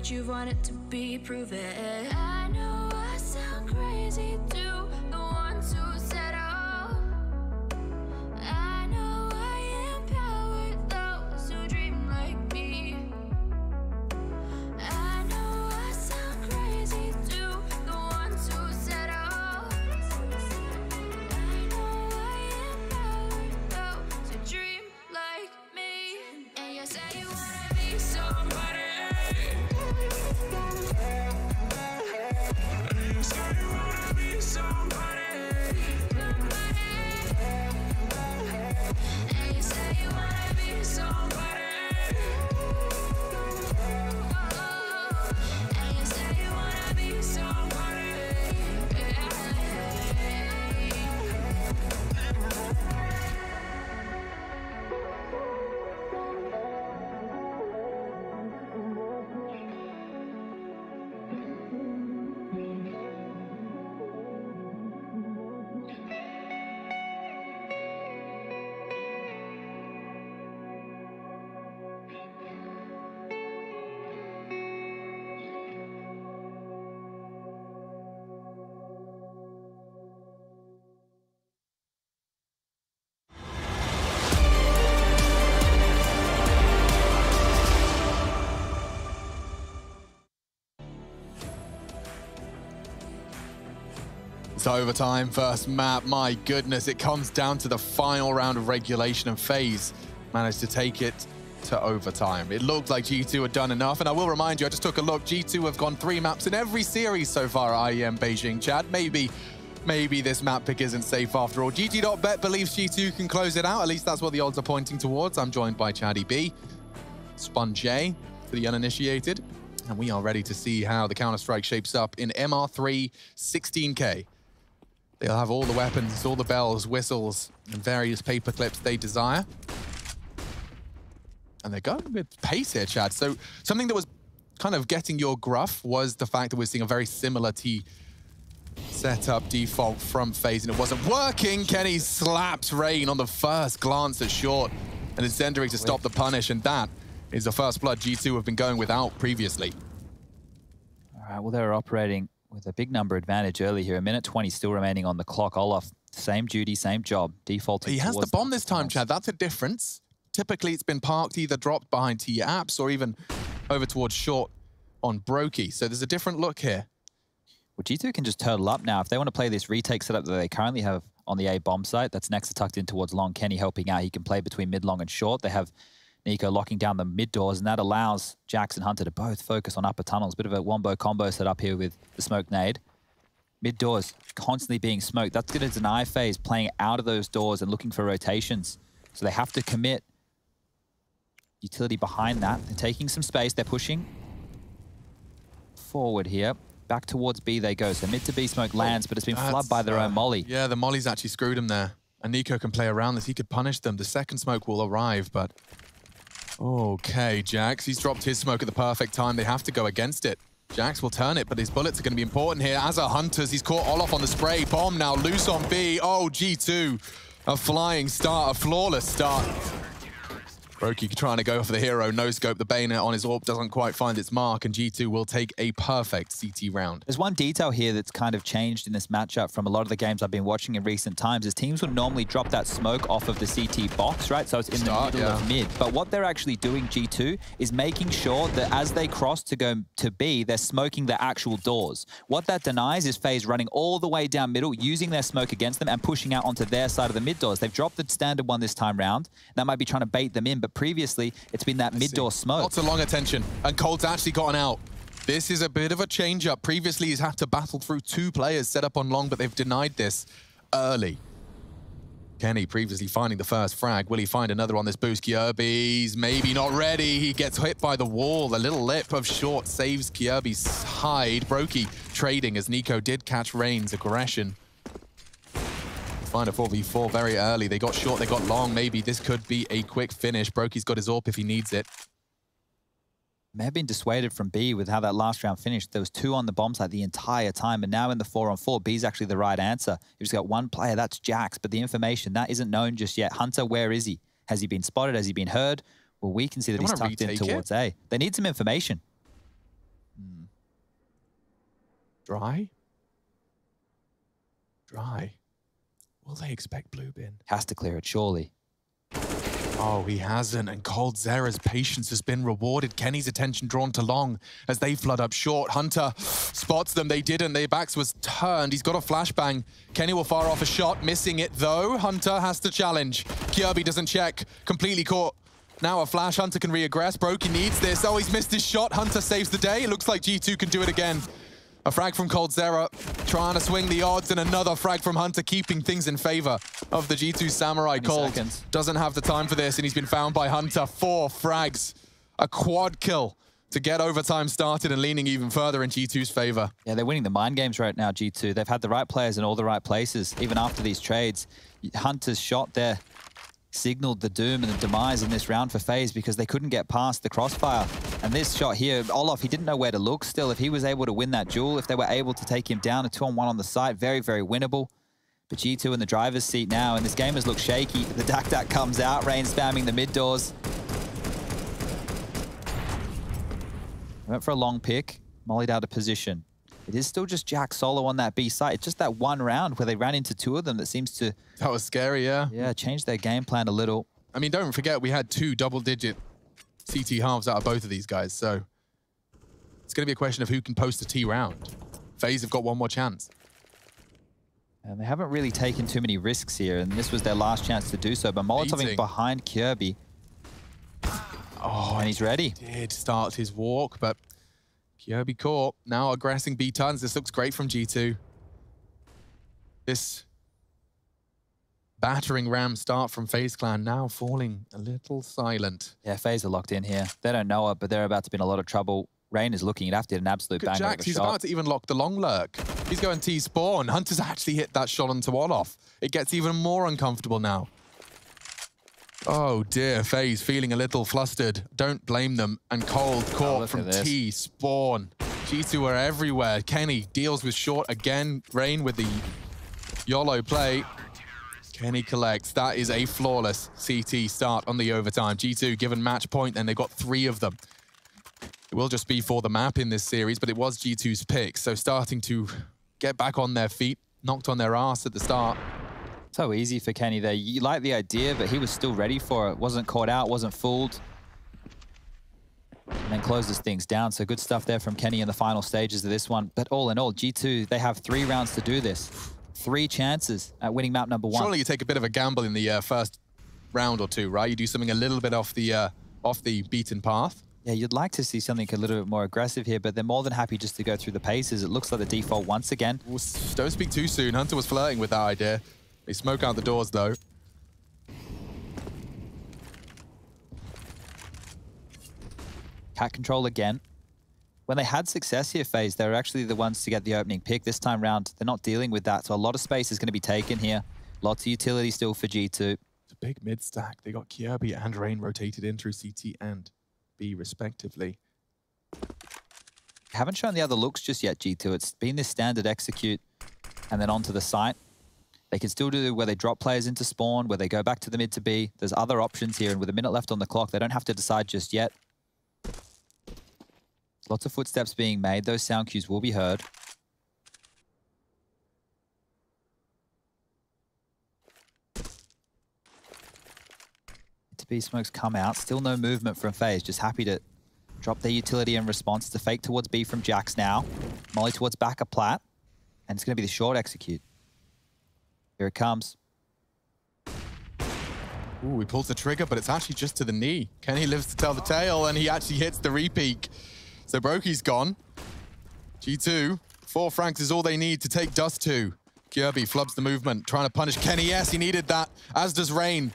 C: What you wanted to be, prove it.
A: It's overtime, first map. My goodness, it comes down to the final round of regulation and FaZe managed to take it to overtime. It looked like G2 had done enough, and I will remind you, I just took a look. G2 have gone three maps in every series so far at IEM Beijing, Chad. Maybe, maybe this map pick isn't safe after all. GG.bet believes G2 can close it out. At least that's what the odds are pointing towards. I'm joined by Chaddy B, Spun J for the uninitiated, and we are ready to see how the Counter-Strike shapes up in MR3 16K. They'll have all the weapons, all the bells, whistles, and various paper clips they desire. And they're going with pace here, Chad. So something that was kind of getting your gruff was the fact that we're seeing a very similar T setup default from FaZe, and it wasn't working. Kenny slaps Rain on the first glance at short, and it's Zendary to stop the punish, and that is the first blood G2 have been going without previously.
B: All right, well, they're operating with a big number advantage early here. A minute 20 still remaining on the clock. Olof, same duty, same job, defaulting
A: He has the bomb this time. Chad. That's a difference. Typically, it's been parked either dropped behind T apps or even over towards short on broky. So there's a different look here.
B: Well, G2 can just turtle up now. If they want to play this retake setup that they currently have on the A bomb site, that's next to tucked in towards long. Kenny helping out. He can play between mid, long, and short. They have NiKo locking down the mid doors, and that allows Jackson Hunter to both focus on upper tunnels. Bit of a wombo combo set up here with the smoke nade. Mid doors constantly being smoked. That's going to deny FaZe playing out of those doors and looking for rotations. So they have to commit utility behind that. They're taking some space. They're pushing forward here. Back towards B they go. So mid to B smoke lands, but it's been
A: That's,
B: flubbed by their
A: uh,
B: own molly.
A: Yeah, the molly's actually screwed him there. And NiKo can play around this. He could punish them. The second smoke will arrive, but... Okay, JaCkz. He's dropped his smoke at the perfect time. They have to go against it. JaCkz will turn it, but his bullets are going to be important here. As are Hunters, he's caught Olof on the spray. Bomb now loose on B. Oh, G2. A flying start, a flawless start. Brokey trying to go for the hero. No scope. The bayonet on his AWP doesn't quite find its mark, and G2 will take a perfect CT round.
B: There's one detail here that's kind of changed in this matchup from a lot of the games I've been watching in recent times is teams would normally drop that smoke off of the CT box, right? So it's in
A: Start,
B: the middle of mid. But what they're actually doing, G2, is making sure that as they cross to go to B, they're smoking the actual doors. What that denies is FaZe running all the way down middle, using their smoke against them and pushing out onto their side of the mid doors. They've dropped the standard one this time round. That might be trying to bait them in, but previously it's been that mid door smoke.
A: Lots of long attention, and Colt's actually gotten out. This is a bit of a change-up. Previously, he's had to battle through two players set up on long, but they've denied this early. Kenny previously finding the first frag. Will he find another on this boost? Kjaerbye's maybe not ready. He gets hit by the wall. The little lip of short saves Kjaerbye's hide. broky trading as NiKo did catch Rain's aggression. Find a 4v4 very early. They got short, they got long. Maybe this could be a quick finish. broky's got his AWP if he needs it.
B: may have been dissuaded from B with how that last round finished. There was two on the bomb site the entire time, and now in the four on four, B's actually the right answer. Just got one player, that's JaCkz, but the information that isn't known just yet. Hunter, where is he? Has he been spotted? Has he been heard? Well, we can see that
A: They
B: he's tucked in
A: retake it?
B: towards A. They need some information.
A: Dry? Dry. Will they expect blue bin?
B: Has to clear it, surely.
A: Oh, he hasn't. And coldzera's patience has been rewarded. Kenny's attention drawn to long as they flood up short. Hunter spots them. They didn't. Their backs was turned. He's got a flashbang. Kenny will fire off a shot, missing it though. Hunter has to challenge. Kjaerbye doesn't check. Completely caught. Now a flash. Hunter can reaggress. broky needs this. Oh, he's missed his shot. Hunter saves the day. It looks like G2 can do it again. A frag from coldzera, trying to swing the odds, and another frag from Hunter, keeping things in favor of the G2 Samurai.
B: 20
A: Cold
B: seconds.
A: doesn't have the time for this, and he's been found by Hunter. Four frags, a quad kill to get overtime started and leaning even further in G2's favor.
B: Yeah, they're winning the mind games right now, G2. They've had the right players in all the right places, even after these trades. Hunter's shot there signaled the doom and the demise in this round for FaZe because they couldn't get past the crossfire. And this shot here, Olof, he didn't know where to look still. If he was able to win that duel, if they were able to take him down, a two-on-one on the site, very, very winnable. But G2 in the driver's seat now, and this game has looked shaky. The Dak Dak comes out, Rain spamming the mid doors. Went for a long pick, mollied out of position. It is still just Jack solo on that B side. It's just that one round where they ran into two of them that seems to,
A: That was scary, yeah.
B: yeah, change their game plan a little.
A: I mean, don't forget, we had two double-digit CT halves out of both of these guys, so it's going to be a question of who can post a T round. FaZe have got one more chance.
B: And they haven't really taken too many risks here, and this was their last chance to do so. But Molotoving behind Kjaerbye,
A: Oh,
B: and he's ready.
A: He did start his walk, but Kjaerbye caught. Now aggressing B tons. This looks great from G2. This battering ram start from FaZe Clan now falling a little silent.
B: Yeah, FaZe are locked in here. They don't know it, but they're about to be in a lot of trouble. Rain is looking. He'd have to hit an absolute banger JaCkz,
A: he's
B: shot.
A: about to even lock the long lurk. He's going T-spawn. Hunter's actually hit that shot onto Olof. It gets even more uncomfortable now. Oh dear, FaZe feeling a little flustered. Don't blame them. And cold
B: Oh,
A: caught
B: look
A: from. T-spawn. G2 are everywhere. Kenny deals with short again. Rain with the YOLO play. Kenny collects. That is a flawless CT start on the overtime. G2 given match point, and they got three of them. It will just be for the map in this series, but it was G2's pick. So starting to get back on their feet, knocked on their ass at the start.
B: So easy for Kenny there. You like the idea, but he was still ready for it. Wasn't caught out, wasn't fooled. And then closes things down. So good stuff there from Kenny in the final stages of this one. But all in all, G2, they have three rounds to do this. Three chances at winning map number one.
A: Surely you take a bit of a gamble in the uh, first round or two, right? You do something a little bit off the uh, off the beaten path.
B: Yeah, you'd like to see something a little bit more aggressive here, but they're more than happy just to go through the paces. It looks like the default once again.
A: Well, Don't speak too soon. Hunter was flirting with that idea. They smoke out the doors, though.
B: Cat control again. When they had success here, FaZe, they were actually the ones to get the opening pick. This time round, they're not dealing with that, so a lot of space is going to be taken here. Lots of utility still for G2.
A: It's a big mid stack. They got Kjaerbye and Rain rotated in through CT and B, respectively.
B: Haven't shown the other looks just yet, G2. It's been this standard execute and then onto the site. They can still do where they drop players into spawn, where they go back to the mid to B. There's other options here, and with a minute left on the clock, they don't have to decide just yet. Lots of footsteps being made. Those sound cues will be heard. To B smokes come out. Still no movement from FaZe. Just happy to drop their utility in response. A fake towards B from JaCkz now. Molly towards back of Plat. And it's going to be the short execute. Here it comes.
A: Ooh, he pulls the trigger, but it's actually just to the knee. Kenny lives to tell the tale, and he actually hits the repeak. So broky's gone. G2, four francs is all they need to take Dust 2. Kjaerbye flubs the movement, trying to punish Kenny. Yes, he needed that, as does Rain.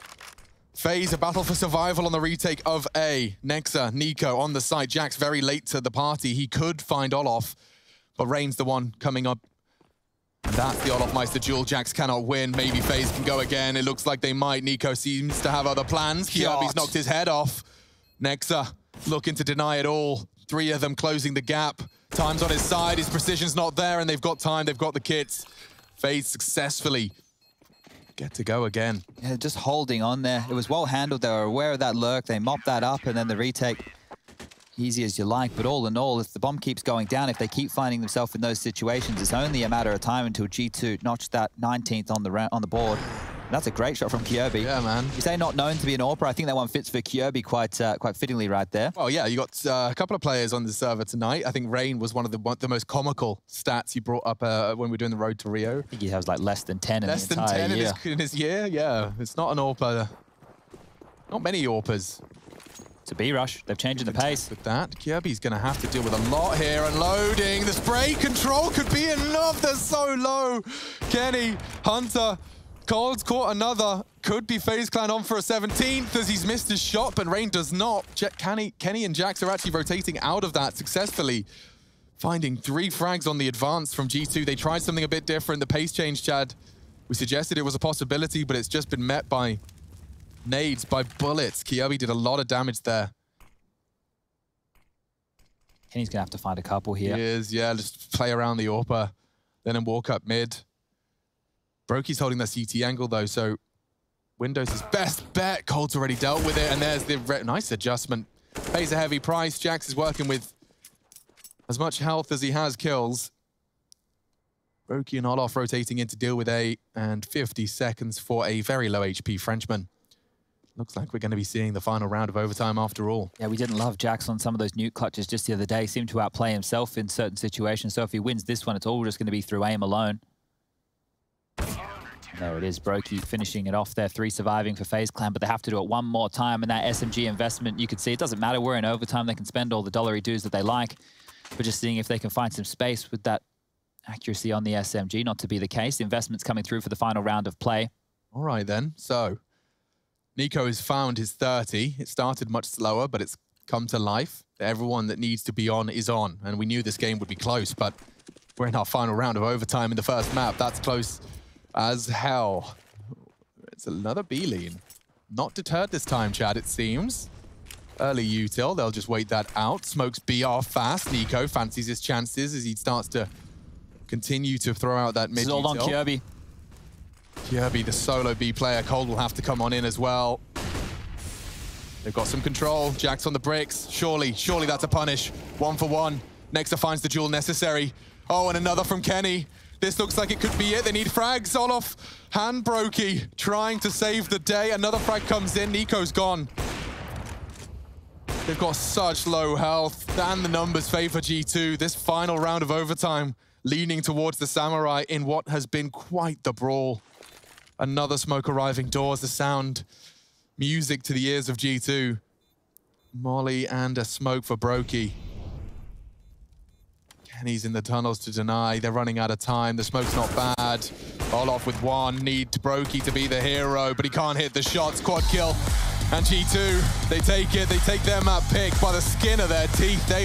A: FaZe, a battle for survival on the retake of A. Nexa, NiKo on the site. JaCkz very late to the party. He could find Olof, but Rain's the one coming up that's the Olofmeister duel. JaCkz cannot win. Maybe FaZe can go again. It looks like they might. NiKo seems to have other plans. Kjaerbye's knocked his head off. Nexa looking to deny it all. Three of them closing the gap. Time's on his side. His precision's not there, and they've got time. They've got the kits. FaZe successfully get to go again.
B: Yeah, just holding on there. It was well handled. They were aware of that lurk. They mopped that up, and then the retake, easy as you like. But all in all, if the bomb keeps going down, if they keep finding themselves in those situations, it's only a matter of time until G2 notch that 19th on the on the board. And that's a great shot from Kjaerbye.
A: Yeah, man.
B: You say not known to be an AWPer. I think that one fits for Kjaerbye quite uh, quite fittingly right there.
A: Well, yeah, you got uh, a couple of players on the server tonight. I think Rain was one of the one, the most comical stats he brought up uh, when we were doing the road to Rio.
B: I think he has like less than 10 in
A: Less than
B: entire
A: 10 in his, in his year, yeah. It's not an AWPer. Not many AWPers.
B: It's a B rush. They've changed the pace.
A: With that, Kjaerbye's going to have to deal with a lot here. Unloading. The spray control could be enough. They're so low. Kenny, Hunter, Cold's caught another. Could be FaZe Clan on for a 17th as he's missed his shot, but Rain does not. Je Kenny, Kenny and JaCkz are actually rotating out of that successfully. Finding three frags on the advance from G2. They tried something a bit different. The pace change, Chad. We suggested it was a possibility, but it's just been met by nades, by bullets. Kjaerbye did a lot of damage there.
B: Kenny's going to have to find a couple here.
A: He is, yeah, just play around the AWPer, then walk up mid. broky's holding that CT angle though, so Windows is best bet. Cold's already dealt with it, and there's the re- nice adjustment. Pays a heavy price. JaCkz is working with as much health as he has kills. Brokey and Olof rotating in to deal with A, and 50 seconds for a very low HP Frenchman. Looks like we're going to be seeing the final round of overtime after all.
B: Yeah, we didn't love JaCkz on some of those nuke clutches just the other day. He seemed to outplay himself in certain situations. So if he wins this one, it's all just going to be through aim alone. There it is, broky finishing it off there, three surviving for FaZe Clan, but they have to do it one more time, and that SMG investment, you can see, it doesn't matter, we're in overtime, they can spend all the dollary dues that they like, but just seeing if they can find some space with that accuracy on the SMG, not to be the case. The investment's coming through for the final round of play.
A: All right then, so NiKo has found his 30. It started much slower, but it's come to life. Everyone that needs to be on is on, and we knew this game would be close, but we're in our final round of overtime in the first map. That's close as hell. It's another B-lean. Not deterred this time, Chad, it seems. Early util, they'll just wait that out. Smokes BR fast. NiKo fancies his chances as he starts to continue to throw out that mid
B: all on Kjaerbye.
A: Kjaerbye, the solo B player. Cold will have to come on in as well. They've got some control. JaCkz on the bricks. Surely, surely that's a punish. One for one. Nexa finds the duel necessary. Oh, and another from Kenny. This looks like it could be it. They need frags. Olof, hand broky, trying to save the day. Another frag comes in. NiKo's gone. They've got such low health, and the numbers favor G2. This final round of overtime leaning towards the Samurai in what has been quite the brawl. Another smoke arriving doors, the sound, music to the ears of G2. Molly and a smoke for broky. Kenny's in the tunnels to deny. They're running out of time. The smoke's not bad. Olof with one. Need broky to be the hero, but he can't hit the shots. Quad kill. And G2, they take it. They take their map pick by the skin of their teeth. They